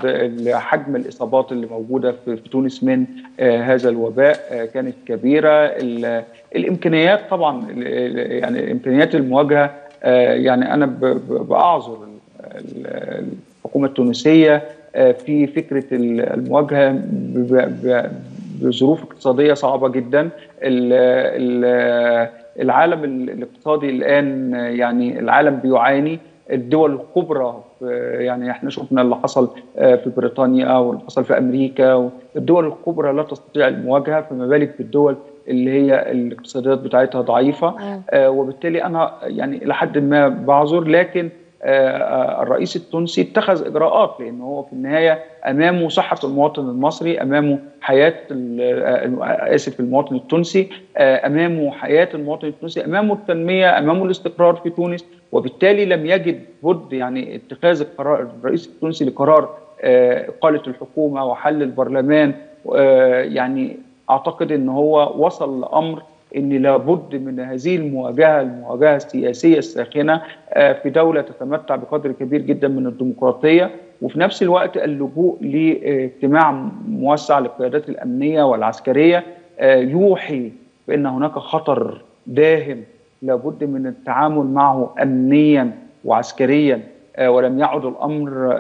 حجم الإصابات اللي موجودة في تونس من هذا الوباء كانت كبيرة. الإمكانيات طبعا يعني الإمكانيات المواجهة يعني أنا بأعذر الحكومة التونسية في فكرة المواجهة بظروف اقتصادية صعبة جدا. العالم الاقتصادي الآن يعني العالم بيعاني. الدول الكبرى يعني إحنا شفنا اللي حصل في بريطانيا واللي حصل في أمريكا. الدول الكبرى لا تستطيع المواجهة فما بالك بالدول اللي هي الاقتصاديات بتاعتها ضعيفة. وبالتالي أنا يعني إلى حد ما بعذر. لكن الرئيس التونسي اتخذ إجراءات لأن هو في النهاية أمامه صحة المواطن المصري أمامه حياة آسف المواطن التونسي أمامه حياة المواطن التونسي أمامه التنمية أمامه الاستقرار في تونس وبالتالي لم يجد بد يعني اتخاذ القرار الرئيس التونسي لقرار إقالة الحكومة وحل البرلمان يعني أعتقد إن هو وصل لأمر إن لابد من هذه المواجهة المواجهة السياسية الساخنة في دولة تتمتع بقدر كبير جدا من الديمقراطية وفي نفس الوقت اللجوء لاجتماع موسع للقيادات الأمنية والعسكرية يوحي بأن هناك خطر داهم لابد من التعامل معه امنيا وعسكريا ولم يعد الأمر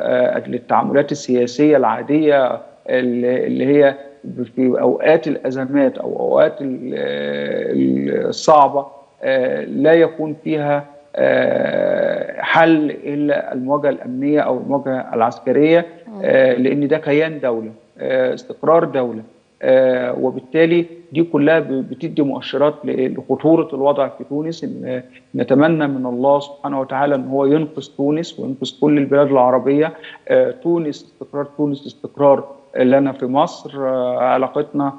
للتعاملات السياسية العادية اللي هي في أوقات الأزمات أو أوقات الصعبة لا يكون فيها حل إلا المواجهة الأمنية أو المواجهة العسكرية لأن ده كيان دولة استقرار دولة وبالتالي دي كلها بتدي مؤشرات لخطورة الوضع في تونس إن نتمنى من الله سبحانه وتعالى إن هو ينقذ تونس وينقذ كل البلاد العربية تونس استقرار تونس استقرار. لنا في مصر علاقتنا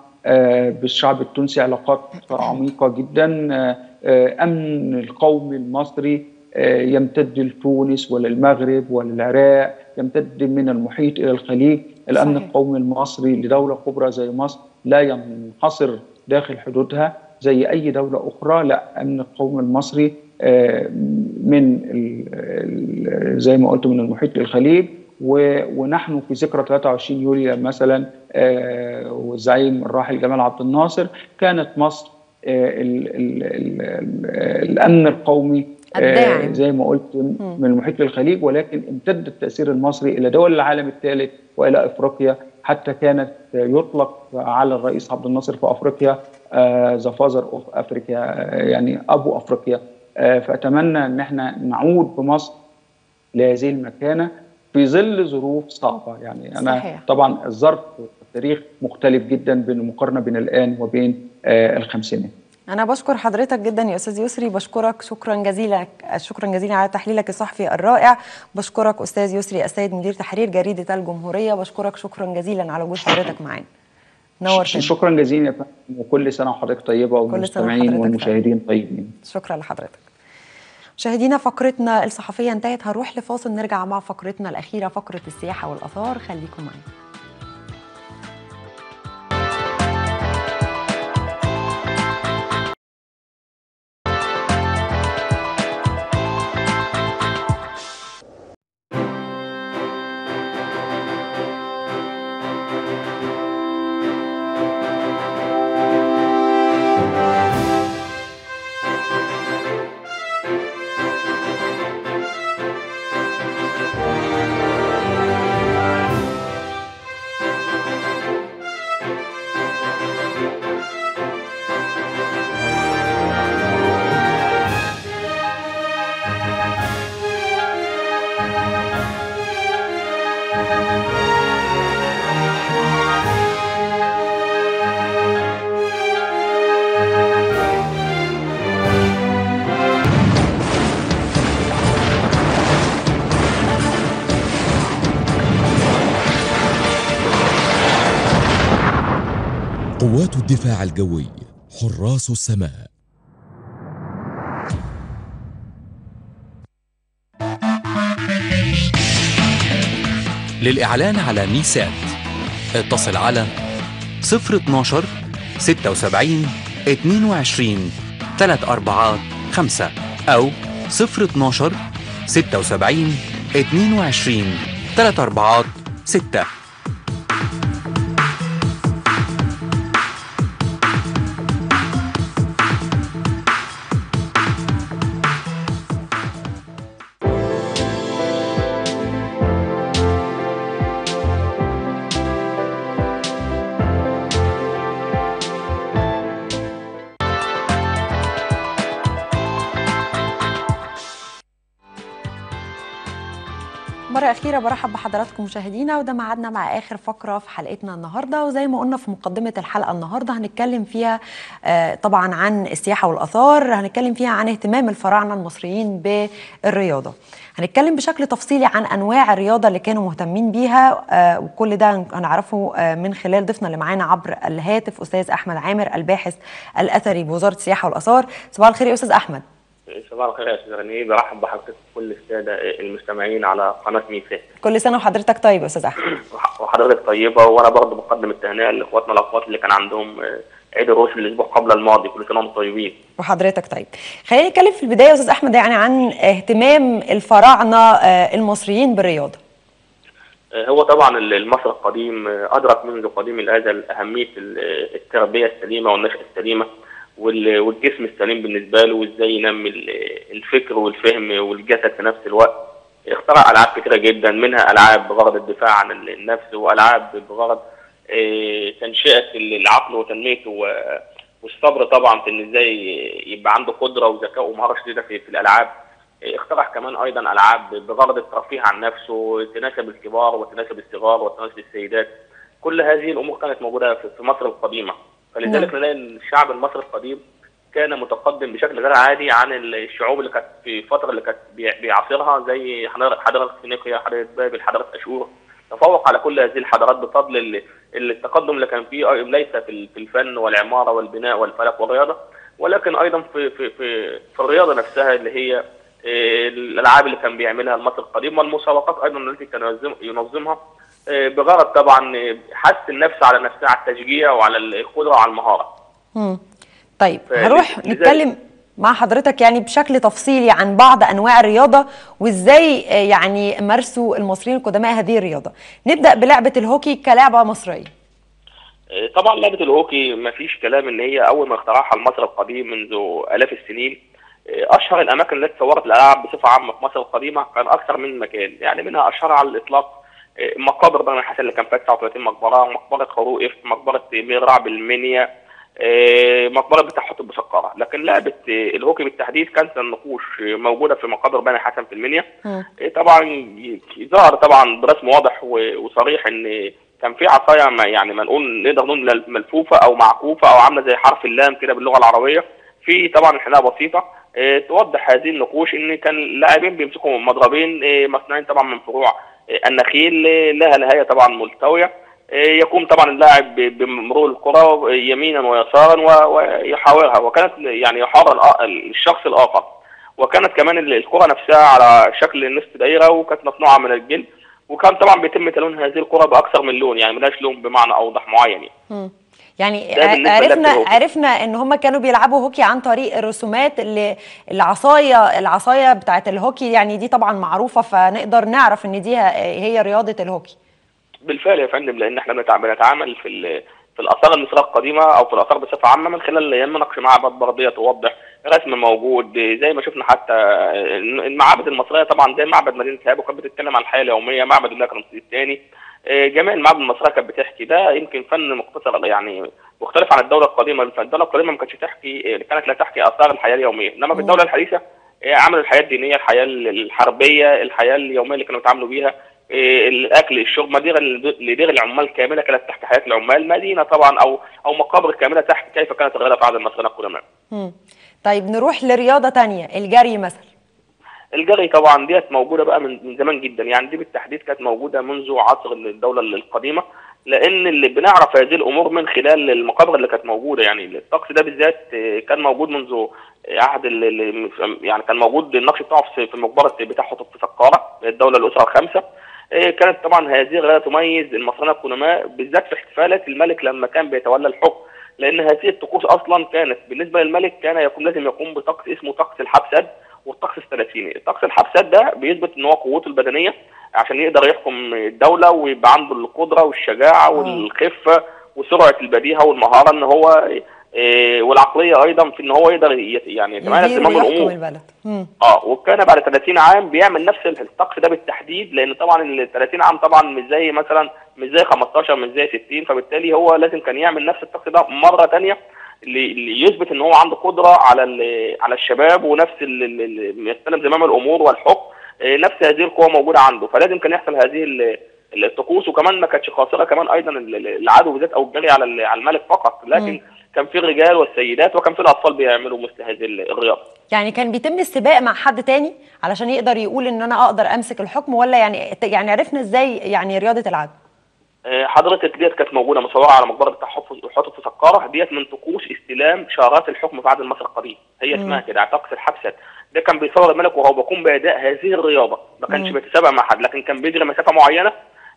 بالشعب التونسي علاقات عميقة جدا. أمن القومي المصري يمتد لتونس وللمغرب وللعراق يمتد من المحيط إلى الخليج. الأمن صحيح. القومي المصري لدولة كبرى زي مصر لا ينحصر داخل حدودها زي أي دولة أخرى. لا أمن القومي المصري من زي ما قلت من المحيط للخليج ونحن في ذكرى 23 يوليو مثلا والزعيم الراحل جمال عبد الناصر كانت مصر ال ال ال الأمن القومي الداعم. زي ما قلت من المحيط للخليج ولكن امتد التأثير المصري إلى دول العالم الثالث وإلى أفريقيا. حتى كانت يطلق على الرئيس عبد الناصر في أفريقيا the father of Africa يعني أبو أفريقيا. فأتمنى إن إحنا نعود بمصر لهذه المكانة. في ظل ظروف صعبة. يعني أنا صحيح. طبعا الظرف التاريخ مختلف جدا بين المقارنة بين الآن وبين آه الخمسينات. أنا بشكر حضرتك جدا يا أستاذ يسري. بشكرك. شكرا جزيلا شكرا جزيلا على تحليلك الصحفي الرائع. بشكرك أستاذ يسري السيد مدير تحرير جريدة الجمهورية. بشكرك. شكرا جزيلا على وجود حضرتك معانا. نورتنا شكرا جزيلا يا فندم. وكل سنة وحضرتك طيبة والمستمعين والمشاهدين طيبين. شكرا لحضرتك. مشاهدينا فقرتنا الصحفية انتهت. هنروح لفاصل نرجع مع فقرتنا الأخيرة فقرة السياحة والآثار. خليكم معنا الجوي حراس السماء. للإعلان على ميسات اتصل على 012 76 22 3 أربعات 5 أو 012 76 22 3 أربعات 6 بحضراتكم مشاهدينا وده ميعادنا مع آخر فقرة في حلقتنا النهاردة. وزي ما قلنا في مقدمة الحلقة النهاردة هنتكلم فيها آه، طبعا عن السياحة والآثار هنتكلم فيها عن اهتمام الفراعنة المصريين بالرياضة. هنتكلم بشكل تفصيلي عن أنواع الرياضة اللي كانوا مهتمين بيها آه، وكل ده هنعرفه آه، من خلال ضيفنا اللي معانا عبر الهاتف أستاذ أحمد عامر الباحث الأثري بوزارة السياحة والآثار. صباح الخير يا أستاذ أحمد. صباح الخير يا أستاذ غني برحب بحضرتك كل السادة المستمعين على قناة ميسات كل سنة وحضرتك طيب يا أستاذ أحمد. وحضرتك طيبة وأنا برضه بقدم التهنئة لأخواتنا الاخوات اللي كان عندهم آه، عيد الروش الأسبوع قبل الماضي كل سنة وأنتم طيبين. وحضرتك طيب. خلينا نتكلم في البداية يا أستاذ أحمد يعني عن اهتمام الفراعنة آه، المصريين بالرياضة. آه، هو طبعا المصري القديم أدرك منذ قديم الازل أهمية ال- التربية السليمة والنشأة السليمة. والجسم السليم بالنسبة له وإزاي ينمي ال- الفكر والفهم والجسد في نفس الوقت. اخترع ألعاب كتيرة جدا منها ألعاب بغرض الدفاع عن ال- النفس وألعاب بغرض آه، تنشئة العقل وتنميته والصبر طبعا في إن إزاي يبقى عنده قدرة وذكاء ومهارة شديدة في, في الألعاب. آه، اخترع كمان أيضا ألعاب بغرض الترفيه عن نفسه تناسب الكبار وتناسب الصغار وتناسب السيدات. كل هذه الأمور كانت موجودة في مصر القديمة. فلذلك نعم. نلاقي إن الشعب المصري القديم كان متقدم بشكل غير عادي عن الشعوب اللي كانت في الفترة اللي كانت بي- بيعاصرها زي حضاره فينيقيا حضارة بابل حضارة أشور. تفوق على كل هذه الحضارات بفضل ال- ال- التقدم اللي كان فيه. ليس في ال- في الفن والعمارة والبناء والفلك والرياضة ولكن أيضا في في في, في الرياضة نفسها اللي هي آه، الألعاب اللي كان بيعملها المصري القديم والمسابقات أيضا التي كان ينظم- ينظمها. بغرض طبعا آه، حث النفس على نفسها على التشجيع وعلى القدره وعلى المهارة. مم. طيب هنروح نتكلم مع حضرتك يعني بشكل تفصيلي عن بعض أنواع الرياضة وإزاي آه، يعني مارسوا المصريين القدماء هذه الرياضة. نبدأ بلعبة الهوكي كلعبه مصرية. آه، طبعا لعبة الهوكي ما فيش كلام إن هي أول ما اخترعها المصري القديم منذ آلاف السنين. آه، أشهر الأماكن التي صورت الألعاب بصفة عامة في مصر القديمة كان أكثر من مكان يعني منها أشهرها على الإطلاق. مقابر بني الحسن اللي كان فيها 39 مقبرة مقبرة خروئف مقبرة ميرع بالمنيا آه، مقبرة بتاع حتب بسقاره لكن لعبة آه، الهوكي بالتحديد كانت النقوش موجودة في مقابر بني الحسن في المنيا. إيه طبعا ظهر طبعا برسم واضح وصريح إن كان في عصاية ما- يعني ما نقول نقدر نقول مل- ملفوفة أو معكوفة أو عاملة زي حرف اللام كده باللغة العربية. في طبعا انحناء بسيطة توضح هذه النقوش إن كان اللاعبين بيمسكوا مضربين مصنوعين طبعا من فروع النخيل لها نهاية طبعا ملتوية. إيه، يقوم طبعا اللاعب بمرور الكرة يمينا ويسارا ويحاورها وكانت يعني يحاور الشخص الآخر. وكانت كمان ال- الكرة نفسها على شكل نصف دايره وكانت مصنوعة من الجلد. وكان طبعا بيتم تلوين هذه الكرة بأكثر من لون يعني ملهاش لون بمعنى أوضح معين يعني. يعني عرفنا. عرفنا إن هم كانوا بيلعبوا هوكي عن طريق الرسومات اللي العصاية العصاية بتاعت الهوكي يعني دي طبعا معروفة فنقدر نعرف إن دي هي رياضة الهوكي بالفعل يا فندم لأن إحنا بنتع- بنتعامل في في الآثار المصريه القديمه أو في الآثار بصفة عامة من خلال اما نقش معبد برديه توضح رسم موجود زي ما شفنا حتى المعابد المصرية طبعا زي معبد مدينة هابو كانت بتتكلم عن الحياة اليومية معبد الله رمسيس الثاني جميع المعابد المصرية كانت بتحكي ده يمكن فن مقتصر يعني مختلف عن الدولة القديمة. الدولة القديمة ما كانتش تحكي كانت لا تحكي آثار الحياة اليومية. إنما في الدولة الحديثة عملوا الحياة الدينية الحياة الحربية الحياة اليومية اللي كانوا بيتعاملوا بيها. الأكل الشرب مدينه لدير العمال كاملة كانت تحكي حياة العمال. مدينة طبعا أو أو مقابر كاملة تحكي كيف كانت الغاله في عهد المصريين القدماء. طيب نروح لرياضة تانية الجري مثلا. الجري طبعا ديت موجودة بقى من زمان جدا يعني دي بالتحديد كانت موجودة منذ عصر الدولة القديمة لأن اللي بنعرف هذه الأمور من خلال المقابر اللي كانت موجودة يعني الطقس ده بالذات كان موجود منذ عهد يعني كان موجود النقش بتاعه في مقبره بتاع في سقاره الدولة الأسرة الخامسة. آه، كانت طبعا هذه غايه تميز المصريين القدماء بالذات في احتفالات الملك لما كان بيتولى الحكم. لأن هذه الطقوس أصلا كانت بالنسبة للملك كان يقوم لازم يقوم بطقس اسمه طقس الحبسد والطقس الثلاثيني. الطقس الحبسد ده بيثبت إن هو قوته البدنية عشان يقدر يحكم الدولة ويبقى عنده القدرة والشجاعة والخفة وسرعة البديهة والمهارة إن هو والعقلية أيضا في إن هو يقدر يعني زمام ويحكم الأمور. آه وكان بعد 30 عام بيعمل نفس الطقس ده بالتحديد لأن طبعا ال 30 عام طبعا مش زي مثلا مش زي 15 مش زي 60 فبالتالي هو لازم كان يعمل نفس الطقس ده مرة ثانية ليثبت إن هو عنده قدرة على على الشباب ونفس يستلم زمام الأمور والحكم. آه، نفس هذه القوة موجودة عنده. فلازم كان يحصل هذه الطقوس وكمان ما كانتش قاصره كمان أيضا ال- ال- العدو بالذات أو الجري على على الملك فقط. لكن كان في الرجال والسيدات وكان في الأطفال بيعملوا مثل هذه ال- الرياضة. يعني كان بيتم السباق مع حد تاني علشان يقدر يقول إن أنا أقدر أمسك الحكم ولا يعني يعني عرفنا إزاي يعني رياضة العدو؟ آه، حضرتك ديت كانت موجودة مصورة على مقبرة بتاع حتف في سقارة. ديت من طقوس استلام شارات الحكم في عهد المصري القديم. هي مم. اسمها كده طقس الحبسة. ده كان بيصور الملك وهو بيقوم بأداء هذه الرياضة. ما كانش. بيتسابق مع حد لكن كان بيجري مسافة معينة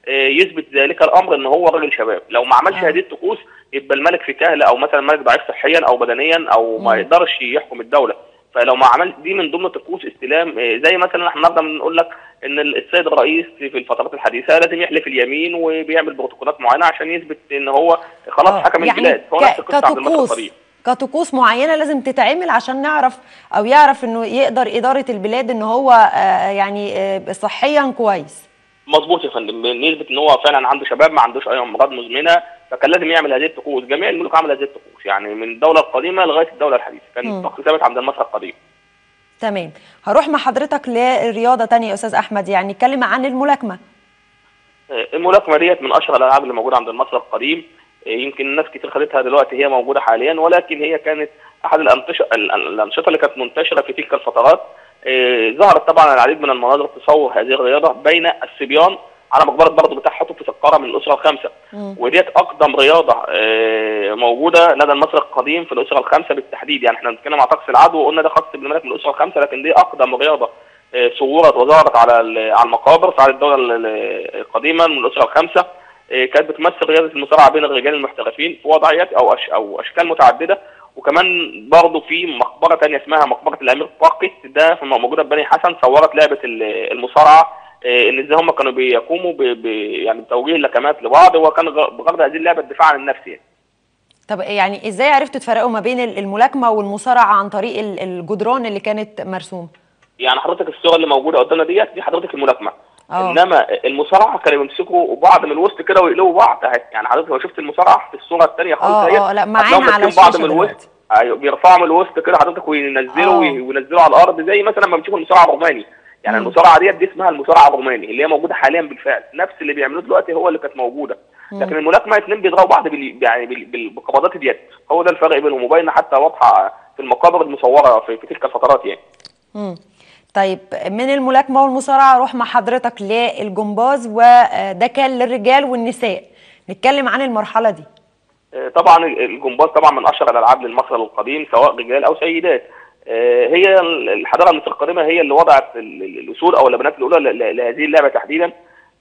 يثبت ذلك الأمر إن هو راجل شباب. لو ما عملش هذه الطقوس يبقى الملك في كهله أو مثلا الملك ضعيف صحيا أو بدنيا أو ما. يقدرش يحكم الدولة. فلو ما عمل دي من ضمن طقوس استلام آه، زي مثلا إحنا النهارده بنقول لك إن السيد الرئيس في الفترات الحديثة لازم يحلف اليمين وبيعمل بروتوكولات معينة عشان يثبت إن هو خلاص حكم يعني البلاد. فهو ك- نفس القصة عبد الملك كطقوس معينة لازم تتعمل عشان نعرف أو يعرف إنه يقدر إدارة البلاد إن هو آه، يعني آه، صحيا كويس. مظبوط يا فندم. نثبت إن هو فعلا عنده شباب ما عندوش أي أمراض مزمنة فكان لازم يعمل هذه الطقوس جميع الملوك عمل هذه الطقوس يعني من الدولة القديمة لغاية الدولة الحديثة. كان. الطقس ثابت عند المصري القديم. تمام. هروح مع حضرتك لرياضة تانية يا أستاذ أحمد. يعني نتكلم عن الملاكمة. آه، الملاكمة ديت من أشهر الألعاب اللي موجودة عند المصري القديم. آه، يمكن ناس كتير خدتها دلوقتي هي موجودة حاليا ولكن هي كانت أحد الانشطه الأنشطة اللي كانت منتشرة في تلك الفترات. ظهرت طبعا العديد من المناظر تصور هذه الرياضة بين الصبيان على مقبرة برضه بتاع في سقاره من الأسرة الخامسة. وديت أقدم رياضة آه، موجودة لدى المصري القديم في الأسرة الخامسة بالتحديد. يعني إحنا بنتكلم عن طقس العدو وقلنا ده خاص بالملك من الأسرة الخامسة لكن دي أقدم رياضة آه، صورت وظهرت على على المقابر في الدولة ال- ال- القديمة من الأسرة الخامسة. آه، كانت بتمثل رياضة المصارعة بين الرجال المحترفين في وضعيات أو أو أشكال متعددة. وكمان برضه في مقبرة ثانية اسمها مقبرة الأمير باقي ده في- موجودة في بني حسن صورت لعبة ال- المصارعة آه، إن إزاي هم كانوا بيقوموا ب... ب... يعني بتوجيه اللكمات لبعض وكان غ- بغرض هذه اللعبة الدفاع عن النفس يعني. طب يعني إزاي عرفتوا تفرقوا ما بين الملاكمة والمصارعة عن طريق ال- الجدران اللي كانت مرسومه يعني حضرتك الصورة اللي موجودة قدامنا ديت دي حضرتك الملاكمة آه. إنما المصارعة كانوا بيمسكوا بعض من الوسط كده ويقلبوا بعض. يعني حضرتك لو شفت المصارعة في الصورة الثانية خالص آه لا معانا على بعض من الوسط. أيوه بيرفعوا من الوسط كده حضرتك وينزلوا آه. وي- وينزلوا على الأرض زي مثلا ما بنشوف المصارعة الروماني. يعني مم. المصارعة ديت دي اسمها المصارعة الروماني اللي هي موجودة حاليا بالفعل. نفس اللي بيعملوه دلوقتي هو اللي كانت موجودة. مم. لكن الملاكمة اثنين بيضربوا بعض بال... يعني بال... بال... بقبضات اليد هو ده الفرق بينهم وباينه حتى واضحة في المقابر المصورة في, في تلك الفترات يعني. مم. طيب من الملاكمة والمصارعة أروح مع حضرتك للجمباز وده كان للرجال والنساء. نتكلم عن المرحلة دي. آه، طبعا الجمباز طبعا من أشهر الألعاب للمصري القديم سواء رجال أو سيدات. آه، هي الحضارة المصريه القديمه هي اللي وضعت ال- ال- الأصول أو اللبنات الأولى لهذه اللعبة تحديدا.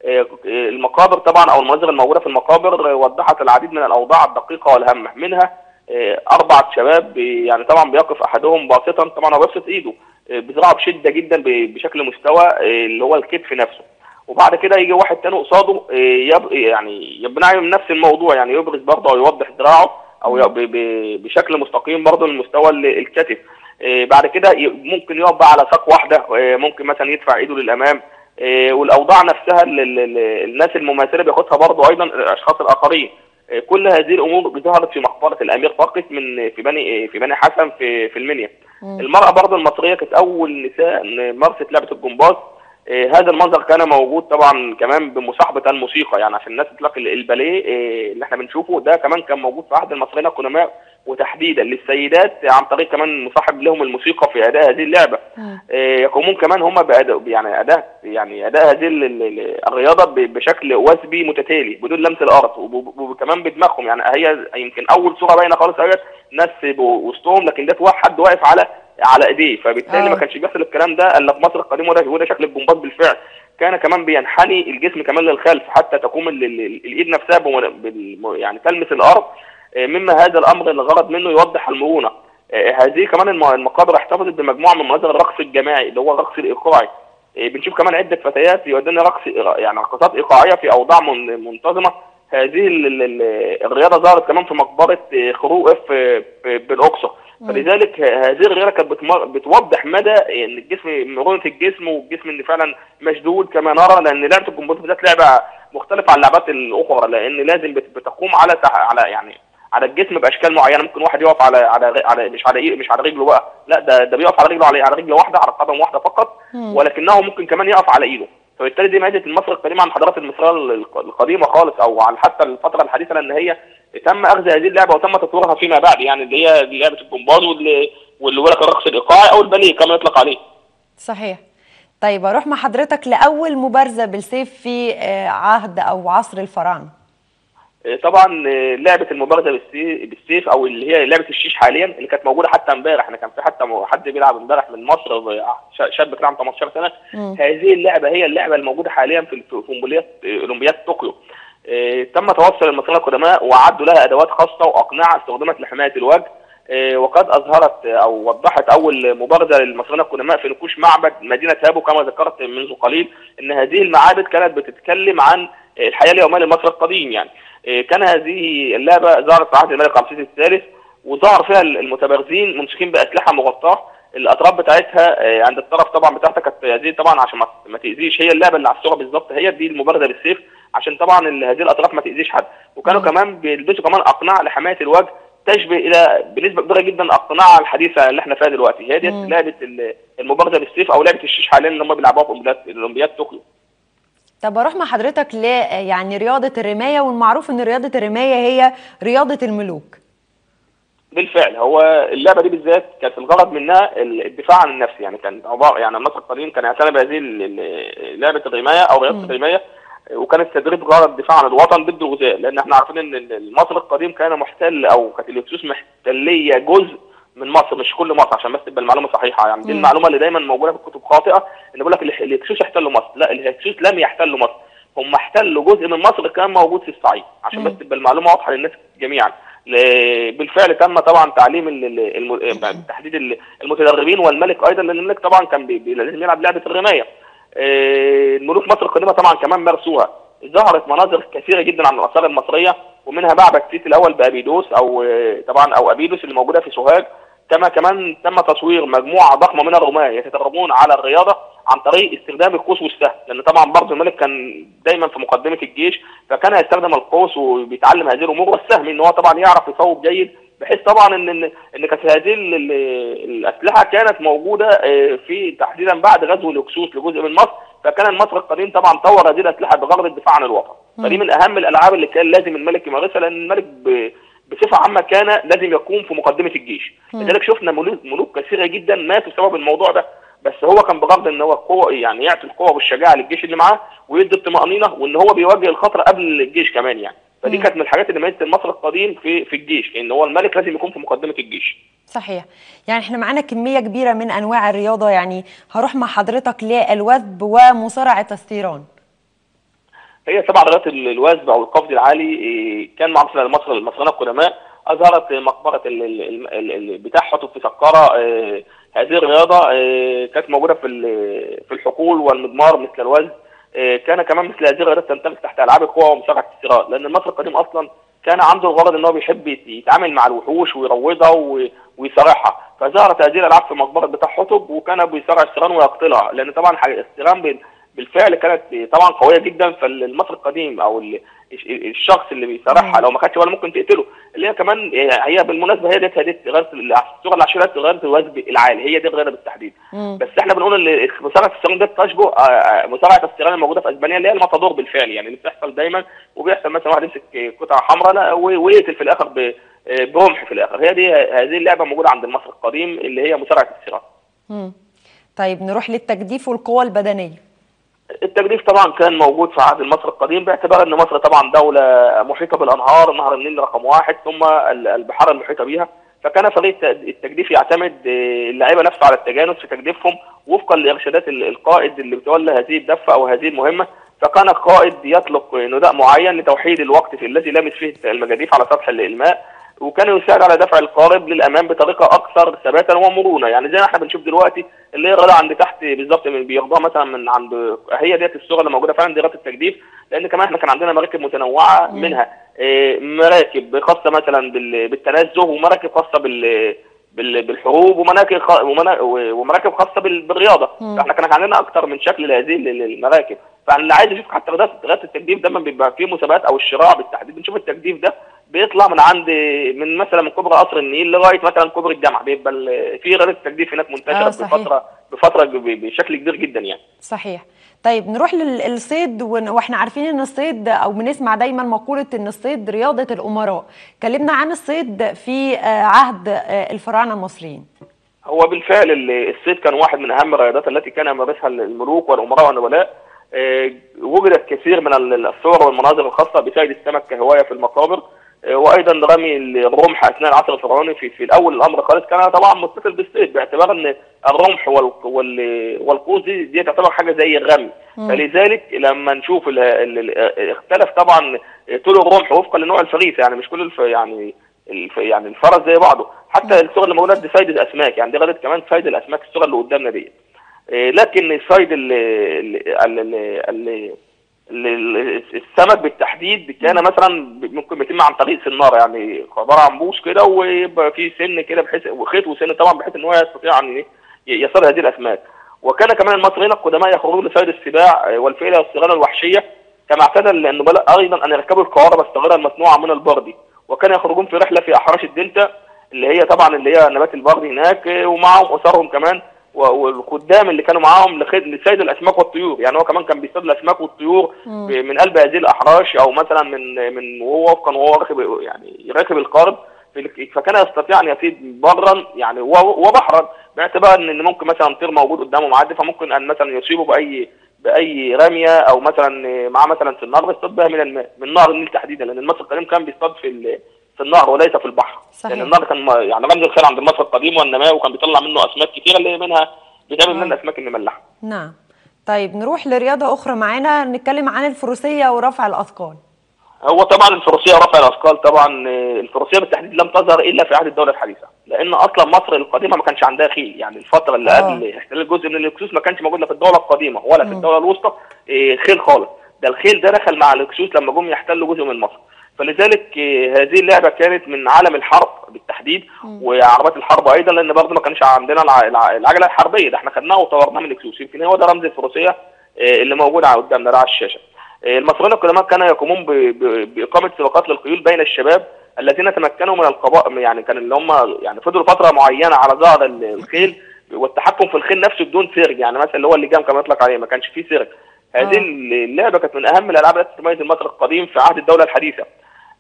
آه، المقابر طبعا أو المناظر الموجودة في المقابر وضحت العديد من الأوضاع الدقيقة والهامة. منها آه، أربعة شباب يعني طبعا بيقف أحدهم باسطا طبعا هو بيبسط إيده آه، بيزرعه بشدة جدا بشكل مستوى آه، اللي هو الكتف نفسه وبعد كده يجي واحد تاني قصاده آه،. يعني يبنى من نفس الموضوع يعني يبرز برضه أو يوضح ذراعه أو. بشكل مستقيم برضه لمستوى ال- الكتف آه، بعد كده ممكن يقف على ساق واحدة آه، ممكن مثلا يدفع إيده للأمام آه، والأوضاع نفسها ال- ال- ال- الناس المماثلة بياخدها برضه أيضا الأشخاص الآخرين آه، كل هذه الأمور ظهرت في مقبره الأمير فاقس من في بني في بني حسن في في المنيا. المرأة برضه المصرية كانت أول نساء مارست لعبة الجمباز. آه، هذا المنظر كان موجود طبعا كمان بمصاحبة الموسيقى. يعني عشان الناس تطلق ال- الباليه آه، اللي إحنا بنشوفه ده كمان كان موجود في عهد المصريين القدماء وتحديدا للسيدات عن طريق كمان مصاحب لهم الموسيقى في أداء هذه اللعبة. آه، يقومون كمان هم بأداء يعني اداء يعني أداء هذه ال- ال- ال- الرياضة بشكل وثبي متتالي بدون لمس الأرض وكمان بدماغهم. يعني هي يمكن أول صورة باينة خالص اهيت ناس بيبقوا وسطهم لكن ده واحد حد واقف على على إيديه. فبالتالي آه. ما كانش بيحصل الكلام ده إلا في مصر القديمة وده وده شكل الجمباز بالفعل. كان كمان بينحني الجسم كمان للخلف حتى تقوم ال- ال- ال- الإيد نفسها يعني تلمس الأرض آه، مما هذا الأمر اللي غرض منه يوضح المرونة. آه، هذه كمان الم- المقابر احتفظت بمجموعة من مناظر الرقص الجماعي اللي هو الرقص الإيقاعي. آه، بنشوف كمان عدة فتيات يودن رقص يعني رقصات إيقاعية في أوضاع من- منتظمة. هذه ال- ال- ال- الرياضة ظهرت كمان في مقبرة خروقف في فلذلك هذه الرياضه كانت بتوضح مدى إن الجسم مرونة الجسم والجسم إن فعلا مشدود كما نرى لأن لعبة الجمباز بالذات لعبة مختلفة عن اللعبات الأخرى لأن لازم بت- بتقوم على تح- على يعني على الجسم بأشكال معينة. ممكن واحد يقف على على على مش على مش على رجله بقى. لا ده ده بيقف على رجله على على رجله واحدة على قدم واحدة فقط. ولكنه ممكن كمان يقف على إيده. فبالتالي دي ميزه المصري القديمة عن الحضارات المصرية الق- القديمة خالص أو عن حتى الفترة الحديثة لأن هي تم أخذ هذه اللعبة وتم تطويرها فيما بعد يعني اللي هي لعبة الجمباز واللي هو الرقص الإيقاعي أو الباليه كما يطلق عليه. صحيح. طيب أروح مع حضرتك لأول مبارزة بالسيف في آه، عهد أو عصر الفراعنة. طبعا آه، لعبة المبارزة بالسي- بالسيف أو اللي هي لعبة الشيش حاليا اللي كانت موجودة حتى امبارح. إحنا كان في حتى حد بيلعب امبارح من مصر آه، شاب كده عنده 18 سنة. مم. هذه اللعبة هي اللعبة الموجودة حاليا في اولمبياد أولمبياد طوكيو. آه، تم توصل المصريين القدماء وعدوا لها أدوات خاصة وأقنعة استخدمت لحماية الوجه. آه، وقد أظهرت آه، أو وضحت أول مبارزة للمصريين القدماء في نقوش معبد مدينة هابو. كما ذكرت منذ قليل إن هذه المعابد كانت بتتكلم عن آه، الحياة اليوميه للمصري القديم يعني. آه، كان هذه اللعبة ظهرت في عهد الملك رمسيس الثالث وظهر فيها المتبارزين ممسكين بأسلحة مغطاة. الأطراف بتاعتها آه، عند الطرف طبعا بتاعتها كانت هذه طبعا عشان ما تأذيش. هي اللعبة اللي على الصورة بالظبط هي دي المبارزه بالسيف عشان طبعا هذه الأطراف ما تأذيش حد. وكانوا كمان بيلبسوا كمان اقنعه لحماية الوجه تشبه إلى بنسبة كبيرة جدا اقنعه الحديثة اللي إحنا فيها دلوقتي. هي دي. لعبة ال- المبارزه بالسيف أو لعبة الشيش حاليا اللي هم بيلعبوها في اولمبياد طوكيو. طب أروح مع حضرتك ل يعني رياضة الرماية والمعروف إن رياضة الرماية هي رياضة الملوك. بالفعل هو اللعبة دي بالذات كانت الغرض منها ال- الدفاع عن النفس. يعني كان عباره يعني المصري القديم كان يعتني بهذه لعبة الرماية أو رياضة. الرماية وكانت تدريب غرض الدفاع عن الوطن ضد الغزاة. لأن إحنا عارفين إن المصري القديم كان محتل أو كانت الهكسوس محتلية جزء من مصر مش كل مصر عشان بس تبقى المعلومة صحيحة يعني. دي مم. المعلومة اللي دايما موجودة في الكتب خاطئة إن بيقول لك ال- الهكسوس احتلوا مصر. لا الهكسوس لم يحتلوا مصر. هم احتلوا جزء من مصر كان موجود في الصعيد عشان مم. بس تبقى المعلومة واضحة للناس جميعا. بالفعل تم طبعا تعليم الم- ال- المتدربين والملك أيضا لأن الملك طبعا كان بي- لازم يلعب لعبة الرماية. آه، الملوك مصر القديمة طبعا كمان مارسوها. ظهرت مناظر كثيرة جدا عن الآثار المصرية ومنها معبد سيتي الأول بأبيدوس أو آه، طبعا أو أبيدوس اللي موجودة في سوهاج. كما كمان تم تصوير مجموعة ضخمة من الرماة يتدربون على الرياضة عن طريق استخدام القوس والسهم لأن طبعا برضه الملك كان دايما في مقدمة الجيش فكان يستخدم القوس وبيتعلم هذه الأمور والسهم إن هو طبعا يعرف يصوب جيد بحيث طبعا ان ان إن كانت هذه ال- ال- الأسلحة كانت موجودة آه، في تحديدا بعد غزو الهكسوس لجزء من مصر فكان المصري القديم طبعا طور هذه الأسلحة بغرض الدفاع عن الوطن. فدي من أهم الألعاب اللي كان لازم الملك يمارسها لأن الملك ب- بصفة عامة كان لازم يقوم في مقدمة الجيش. لذلك شفنا ملوك ملوك كثيرة جدا ماتوا بسبب الموضوع ده. بس هو كان بغرض إن هو القوه يعني يعطي القوة والشجاعة للجيش اللي معاه ويدي الطمانينه وإن هو بيواجه الخطر قبل الجيش كمان يعني. فدي. كانت من الحاجات اللي ميزت المصري القديم في في الجيش ان هو الملك لازم يكون في مقدمة الجيش. صحيح. يعني إحنا معانا كمية كبيرة من أنواع الرياضة يعني هروح مع حضرتك للوثب ومصارعة الثيران هي طبعا رياضه ال- الوثب أو القفز العالي إيه، كان مع مثلا مصر المصريين القدماء أظهرت مقبرة بتاع حتب في سقارة إيه، هذه الرياضة إيه، كانت موجودة في في الحقول والمضمار مثل الوزن كان كمان مثل هذه الرياضة تندرج تحت ألعاب القوى ومصارعه الثيران لأن المصري القديم أصلا كان عنده الغرض إن هو بيحب يت- يتعامل مع الوحوش ويروضها ويصارعها فظهرت هذه الألعاب في مقبرة بتاع حتب وكان بيصارع الثيران ويقتلها لأن طبعا بي- بالفعل كانت طبعا قوية جدا فالمصري القديم أو ال- الش- الشخص اللي بيسرحها لو ما خدش باله ممكن تقتله. اللي هي كمان هي بالمناسبة هي ديت هديت غير الصورة العشريه غير الوثب العالي هي دي غير بالتحديد. بس إحنا بنقول إن مسارعه السيران دي تشبه آه، آه، مسارعه السيران الموجودة في أسبانيا اللي هي المطادور بالفعل يعني اللي بتحصل دايما وبيحصل مثلا واحد يمسك قطعة حمراء ويقتل في الآخر ب- آه، برمح في الآخر. هي دي هذه اللعبة موجودة عند المصري القديم اللي هي مسارعه السيران مم. طيب نروح للتجديف والقوة البدنية. التجديف طبعا كان موجود في عهد مصر القديم باعتبار إن مصر طبعا دولة محيطة بالأنهار نهر النيل رقم واحد ثم ال- البحار المحيطة بها فكان فريق الت- التجديف يعتمد آه، اللعيبة نفسه على التجانس في تجديفهم وفقا لإرشادات ال- القائد اللي بتولى هذه الدفة أو هذه المهمة. فكان القائد يطلق نداء معين لتوحيد الوقت في الذي لمس فيه المجاديف على سطح الماء وكان يساعد على دفع القارب للأمام بطريقة أكثر ثباتا ومرونة يعني زي ما إحنا بنشوف دلوقتي اللي هي عند تحت بالظبط من بياخدوها مثلا من عند هي ديت الصورة اللي موجودة فعلا دي غايه التجديف لأن كمان إحنا كان عندنا مراكب متنوعة منها آه، مراكب خاصة مثلا بال- بالتنزه ومراكب خاصة بال بال- بالحروب ومراكب. ومراكب خاصة بال... بالرياضة. فاحنا كان عندنا أكتر من شكل لهذه ال- المراكب فاللي عايز يشوف حتى غاية التجديف دايما بيبقى فيه مسابقات أو الشراع بالتحديد بنشوف التجديف ده بيطلع من عند من مثلا من كوبري قصر النيل لغاية مثلا كوبري الجامعة بيبقى في غايه التجديف هناك آه، منتشره صحيح. بفتره بفتره بشكل كبير جدا يعني. صحيح. طيب نروح للصيد وإحنا عارفين إن الصيد أو بنسمع دايما مقولة إن الصيد رياضة الأمراء. كلمنا عن الصيد في آه، عهد آه، الفراعنة المصريين. هو بالفعل ال- الصيد كان واحد من أهم الرياضات التي كان يمارسها الملوك والأمراء والنبلاء. آه، وجدت كثير من ال- الصور والمناظر الخاصة بصيد السمك كهواية في المقابر. آه، وأيضا رمي الرمح أثناء العصر الفرعوني في في الأول الأمر خالص كان طبعا متصل بالصيد باعتبار إن الرمح وال- وال- والقوس دي, دي تعتبر حاجة زي الرمي. فلذلك لما نشوف ال- ال- ال- اختلف طبعا طول الرمح وفقا لنوع الفريسة يعني مش كل الف يعني الف يعني الفرس زي بعضه. حتى الصور اللي موجوده دي صيد الأسماك يعني دي غلط كمان صيد الأسماك الصورة اللي قدامنا دي إيه، لكن صيد ال ال- ال- السمك بالتحديد كان مثلا ممكن بيتم عن طريق سناره يعني عبارة عن بوش كده ويبقى في سن كده بحيث وخيط وسن طبعا بحيث إن هو يستطيع أن يصيد هذه الأسماك. وكان كمان المصريين القدماء يخرجون لصيد السباع والفئله والصغار الوحشية كما اعتاد النبلاء أيضا أن يركبوا القوارب الصغيره المصنوعه من البردي. وكان يخرجون في رحلة في أحراش الدلتا اللي هي طبعا اللي هي نبات البردي هناك ومعهم أسرهم كمان والخدام اللي كانوا معاهم لصيد الأسماك والطيور. يعني هو كمان كان بيصيد الأسماك والطيور من قلب هذه الأحراش أو مثلا من من وهو وفقا وهو راكب يعني راكب القارب في ال- فكان يستطيع أن يصيد برا يعني وبحرا باعتبار ان ممكن مثلا طير موجود قدامه معدي فممكن أن مثلا يصيبه باي بأي رمية أو مثلا معاه مثلا سنار بيصطاد بها من الماء من نهر النيل تحديدا لأن المصري القديم كان بيصطاد في في النهر وليس في البحر. صحيح. لأن النهر كان يعني رمز الخير عند المصري القديم والنماء وكان بيطلع منه أسماك كثيره اللي منها بيتعمل منها الاسماك المملحة. نعم. طيب نروح لرياضة أخرى معانا نتكلم عن الفروسية ورفع الأثقال. هو طبعا الفروسية ورفع الأثقال طبعا آه، الفروسية بالتحديد لم تظهر إلا في عهد الدولة الحديثة لأن أصلا مصر القديمة ما كانش عندها خيل. يعني الفترة اللي آه. قبل احتلال جزء من الهكسوس ما كانش موجود لا في الدولة القديمة ولا في الدولة الوسطى آه، خيل خالص. ده الخيل ده دخل مع الهكسوس لما جم يحتلوا جزء من مصر. فلذلك آه، هذه اللعبة كانت من عالم الحرب بالتحديد وعربات الحرب أيضا لأن برضه ما كانش عندنا الع- الع- العجلة الحربية. ده إحنا خدناها وطورناها من الهكسوس يمكن هو ده رمز الفروسية آه، اللي موجود قدامنا ده على الشاشة. آه، المصريين القدماء كانوا يقومون بإقامة سباقات للخيول بين الشباب الذين تمكنوا من القضاء يعني كان اللي هم يعني فضلوا فترة معينة على ظهر ال- الخيل والتحكم في الخيل نفسه بدون سرج يعني مثلا اللي هو اللجام كما يطلق عليه ما كانش فيه سرج هذه اللعبة كانت من أهم الألعاب التي تميز المصري القديم في عهد الدولة الحديثة.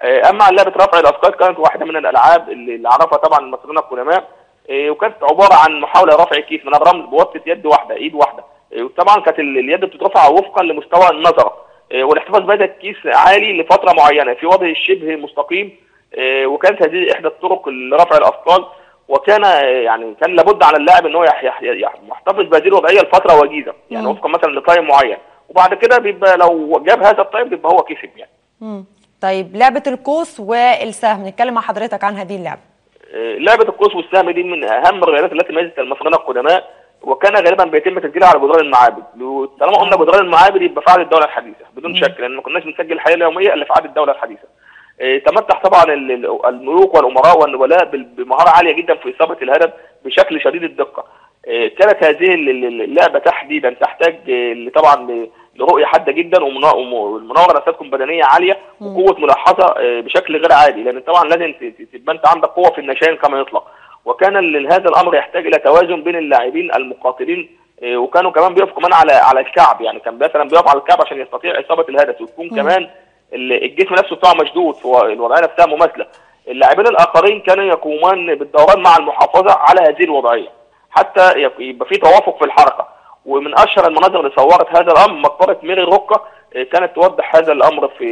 أما عن لعبة رفع الأثقال كانت واحدة من الألعاب اللي اللي عرفها طبعا المصريين القدماء. آه، وكانت عبارة عن محاولة رفع كيس من الرمل بواسطه يد واحدة إيد واحدة. آه، وطبعا كانت ال- اليد بتترفع وفقا لمستوى النظرة. آه، والاحتفاظ بهذا الكيس عالي لفترة معينة في وضع شبه مستقيم. آه، وكانت هذه إحدى الطرق لرفع الأثقال. وكان آه، يعني كان لابد على اللاعب إن هو يح- يح- يح- يحتفظ بهذه الوضعية لفترة وجيزة يعني. وفقا مثلا ل time معين. وبعد كده بيبقى لو جاب هذا ال time بيبقى هو كسب يعني. طيب لعبة القوس والسهم نتكلم مع حضرتك عن هذه اللعبة. لعبة القوس والسهم دي من أهم الرياضات التي ميزت المصريين القدماء وكان غالبا بيتم تسجيلها على جدران المعابد. طالما قلنا جدران المعابد يبقى في عهد الدولة الحديثة بدون شك لأن ما كناش بنسجل الحياة اليومية إلا في عهد الدولة الحديثة. آه، تمتع طبعا ال- ال- الملوك والأمراء والنبلاء بمهارة عالية جدا في إصابة الهدف بشكل شديد الدقة. آه، كانت هذه ال- ال- اللعبة تحديدا تحتاج آه، طبعا لرؤية حادة جدا والمناورة نفسها تكون بدنية عالية وقوة ملاحظه آه، بشكل غير عادي. لأن طبعا لازم تبقى أنت عندك قوة في النشان كما يطلق. وكان هذا الأمر يحتاج إلى توازن بين اللاعبين المقاتلين آه، وكانوا كمان بيقفوا كمان على على الكعب. يعني كان مثلا بيقف على الكعب عشان يستطيع إصابة الهدف وتكون. كمان ال- الجسم نفسه بتاعه مشدود والوضعيه نفسها مماثلة. اللاعبين الآخرين كانوا يقومان بالدوران مع المحافظة على هذه الوضعية. حتى يب- يبقى في توافق في الحركة. ومن أشهر المناظر اللي صورت هذا الأمر مقبرة ميري روكا آه، كانت توضح هذا الأمر في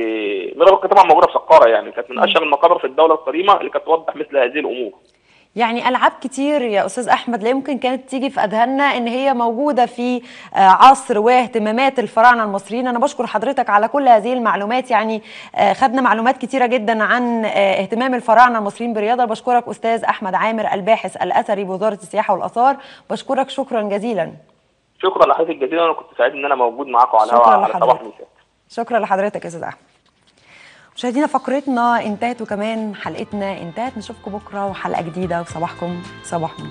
ميري روكا طبعا موجودة في سقارة يعني كانت من أشهر المقابر في الدولة القديمه اللي كانت توضح مثل هذه الأمور. يعني ألعاب كتير يا أستاذ أحمد لا يمكن كانت تيجي في أذهاننا إن هي موجودة في آه، عصر واهتمامات الفراعنة المصريين. أنا بشكر حضرتك على كل هذه المعلومات. يعني آه، خدنا معلومات كتيرة جدا عن اهتمام الفراعنة المصريين بالرياضة. بشكرك أستاذ أحمد عامر الباحث الأثري بوزارة السياحة والآثار. بشكرك شكرا جزيلا. شكرا لحضرتك جزيلا وأنا كنت سعيد إن أنا موجود معاكم على الهواء على. صباح المساء شكرا لحضرتك يا أستاذ أحمد. مشاهدينا فقرتنا انتهت وكمان حلقتنا انتهت. نشوفكم بكرة وحلقة جديدة وصباحكم صباح نور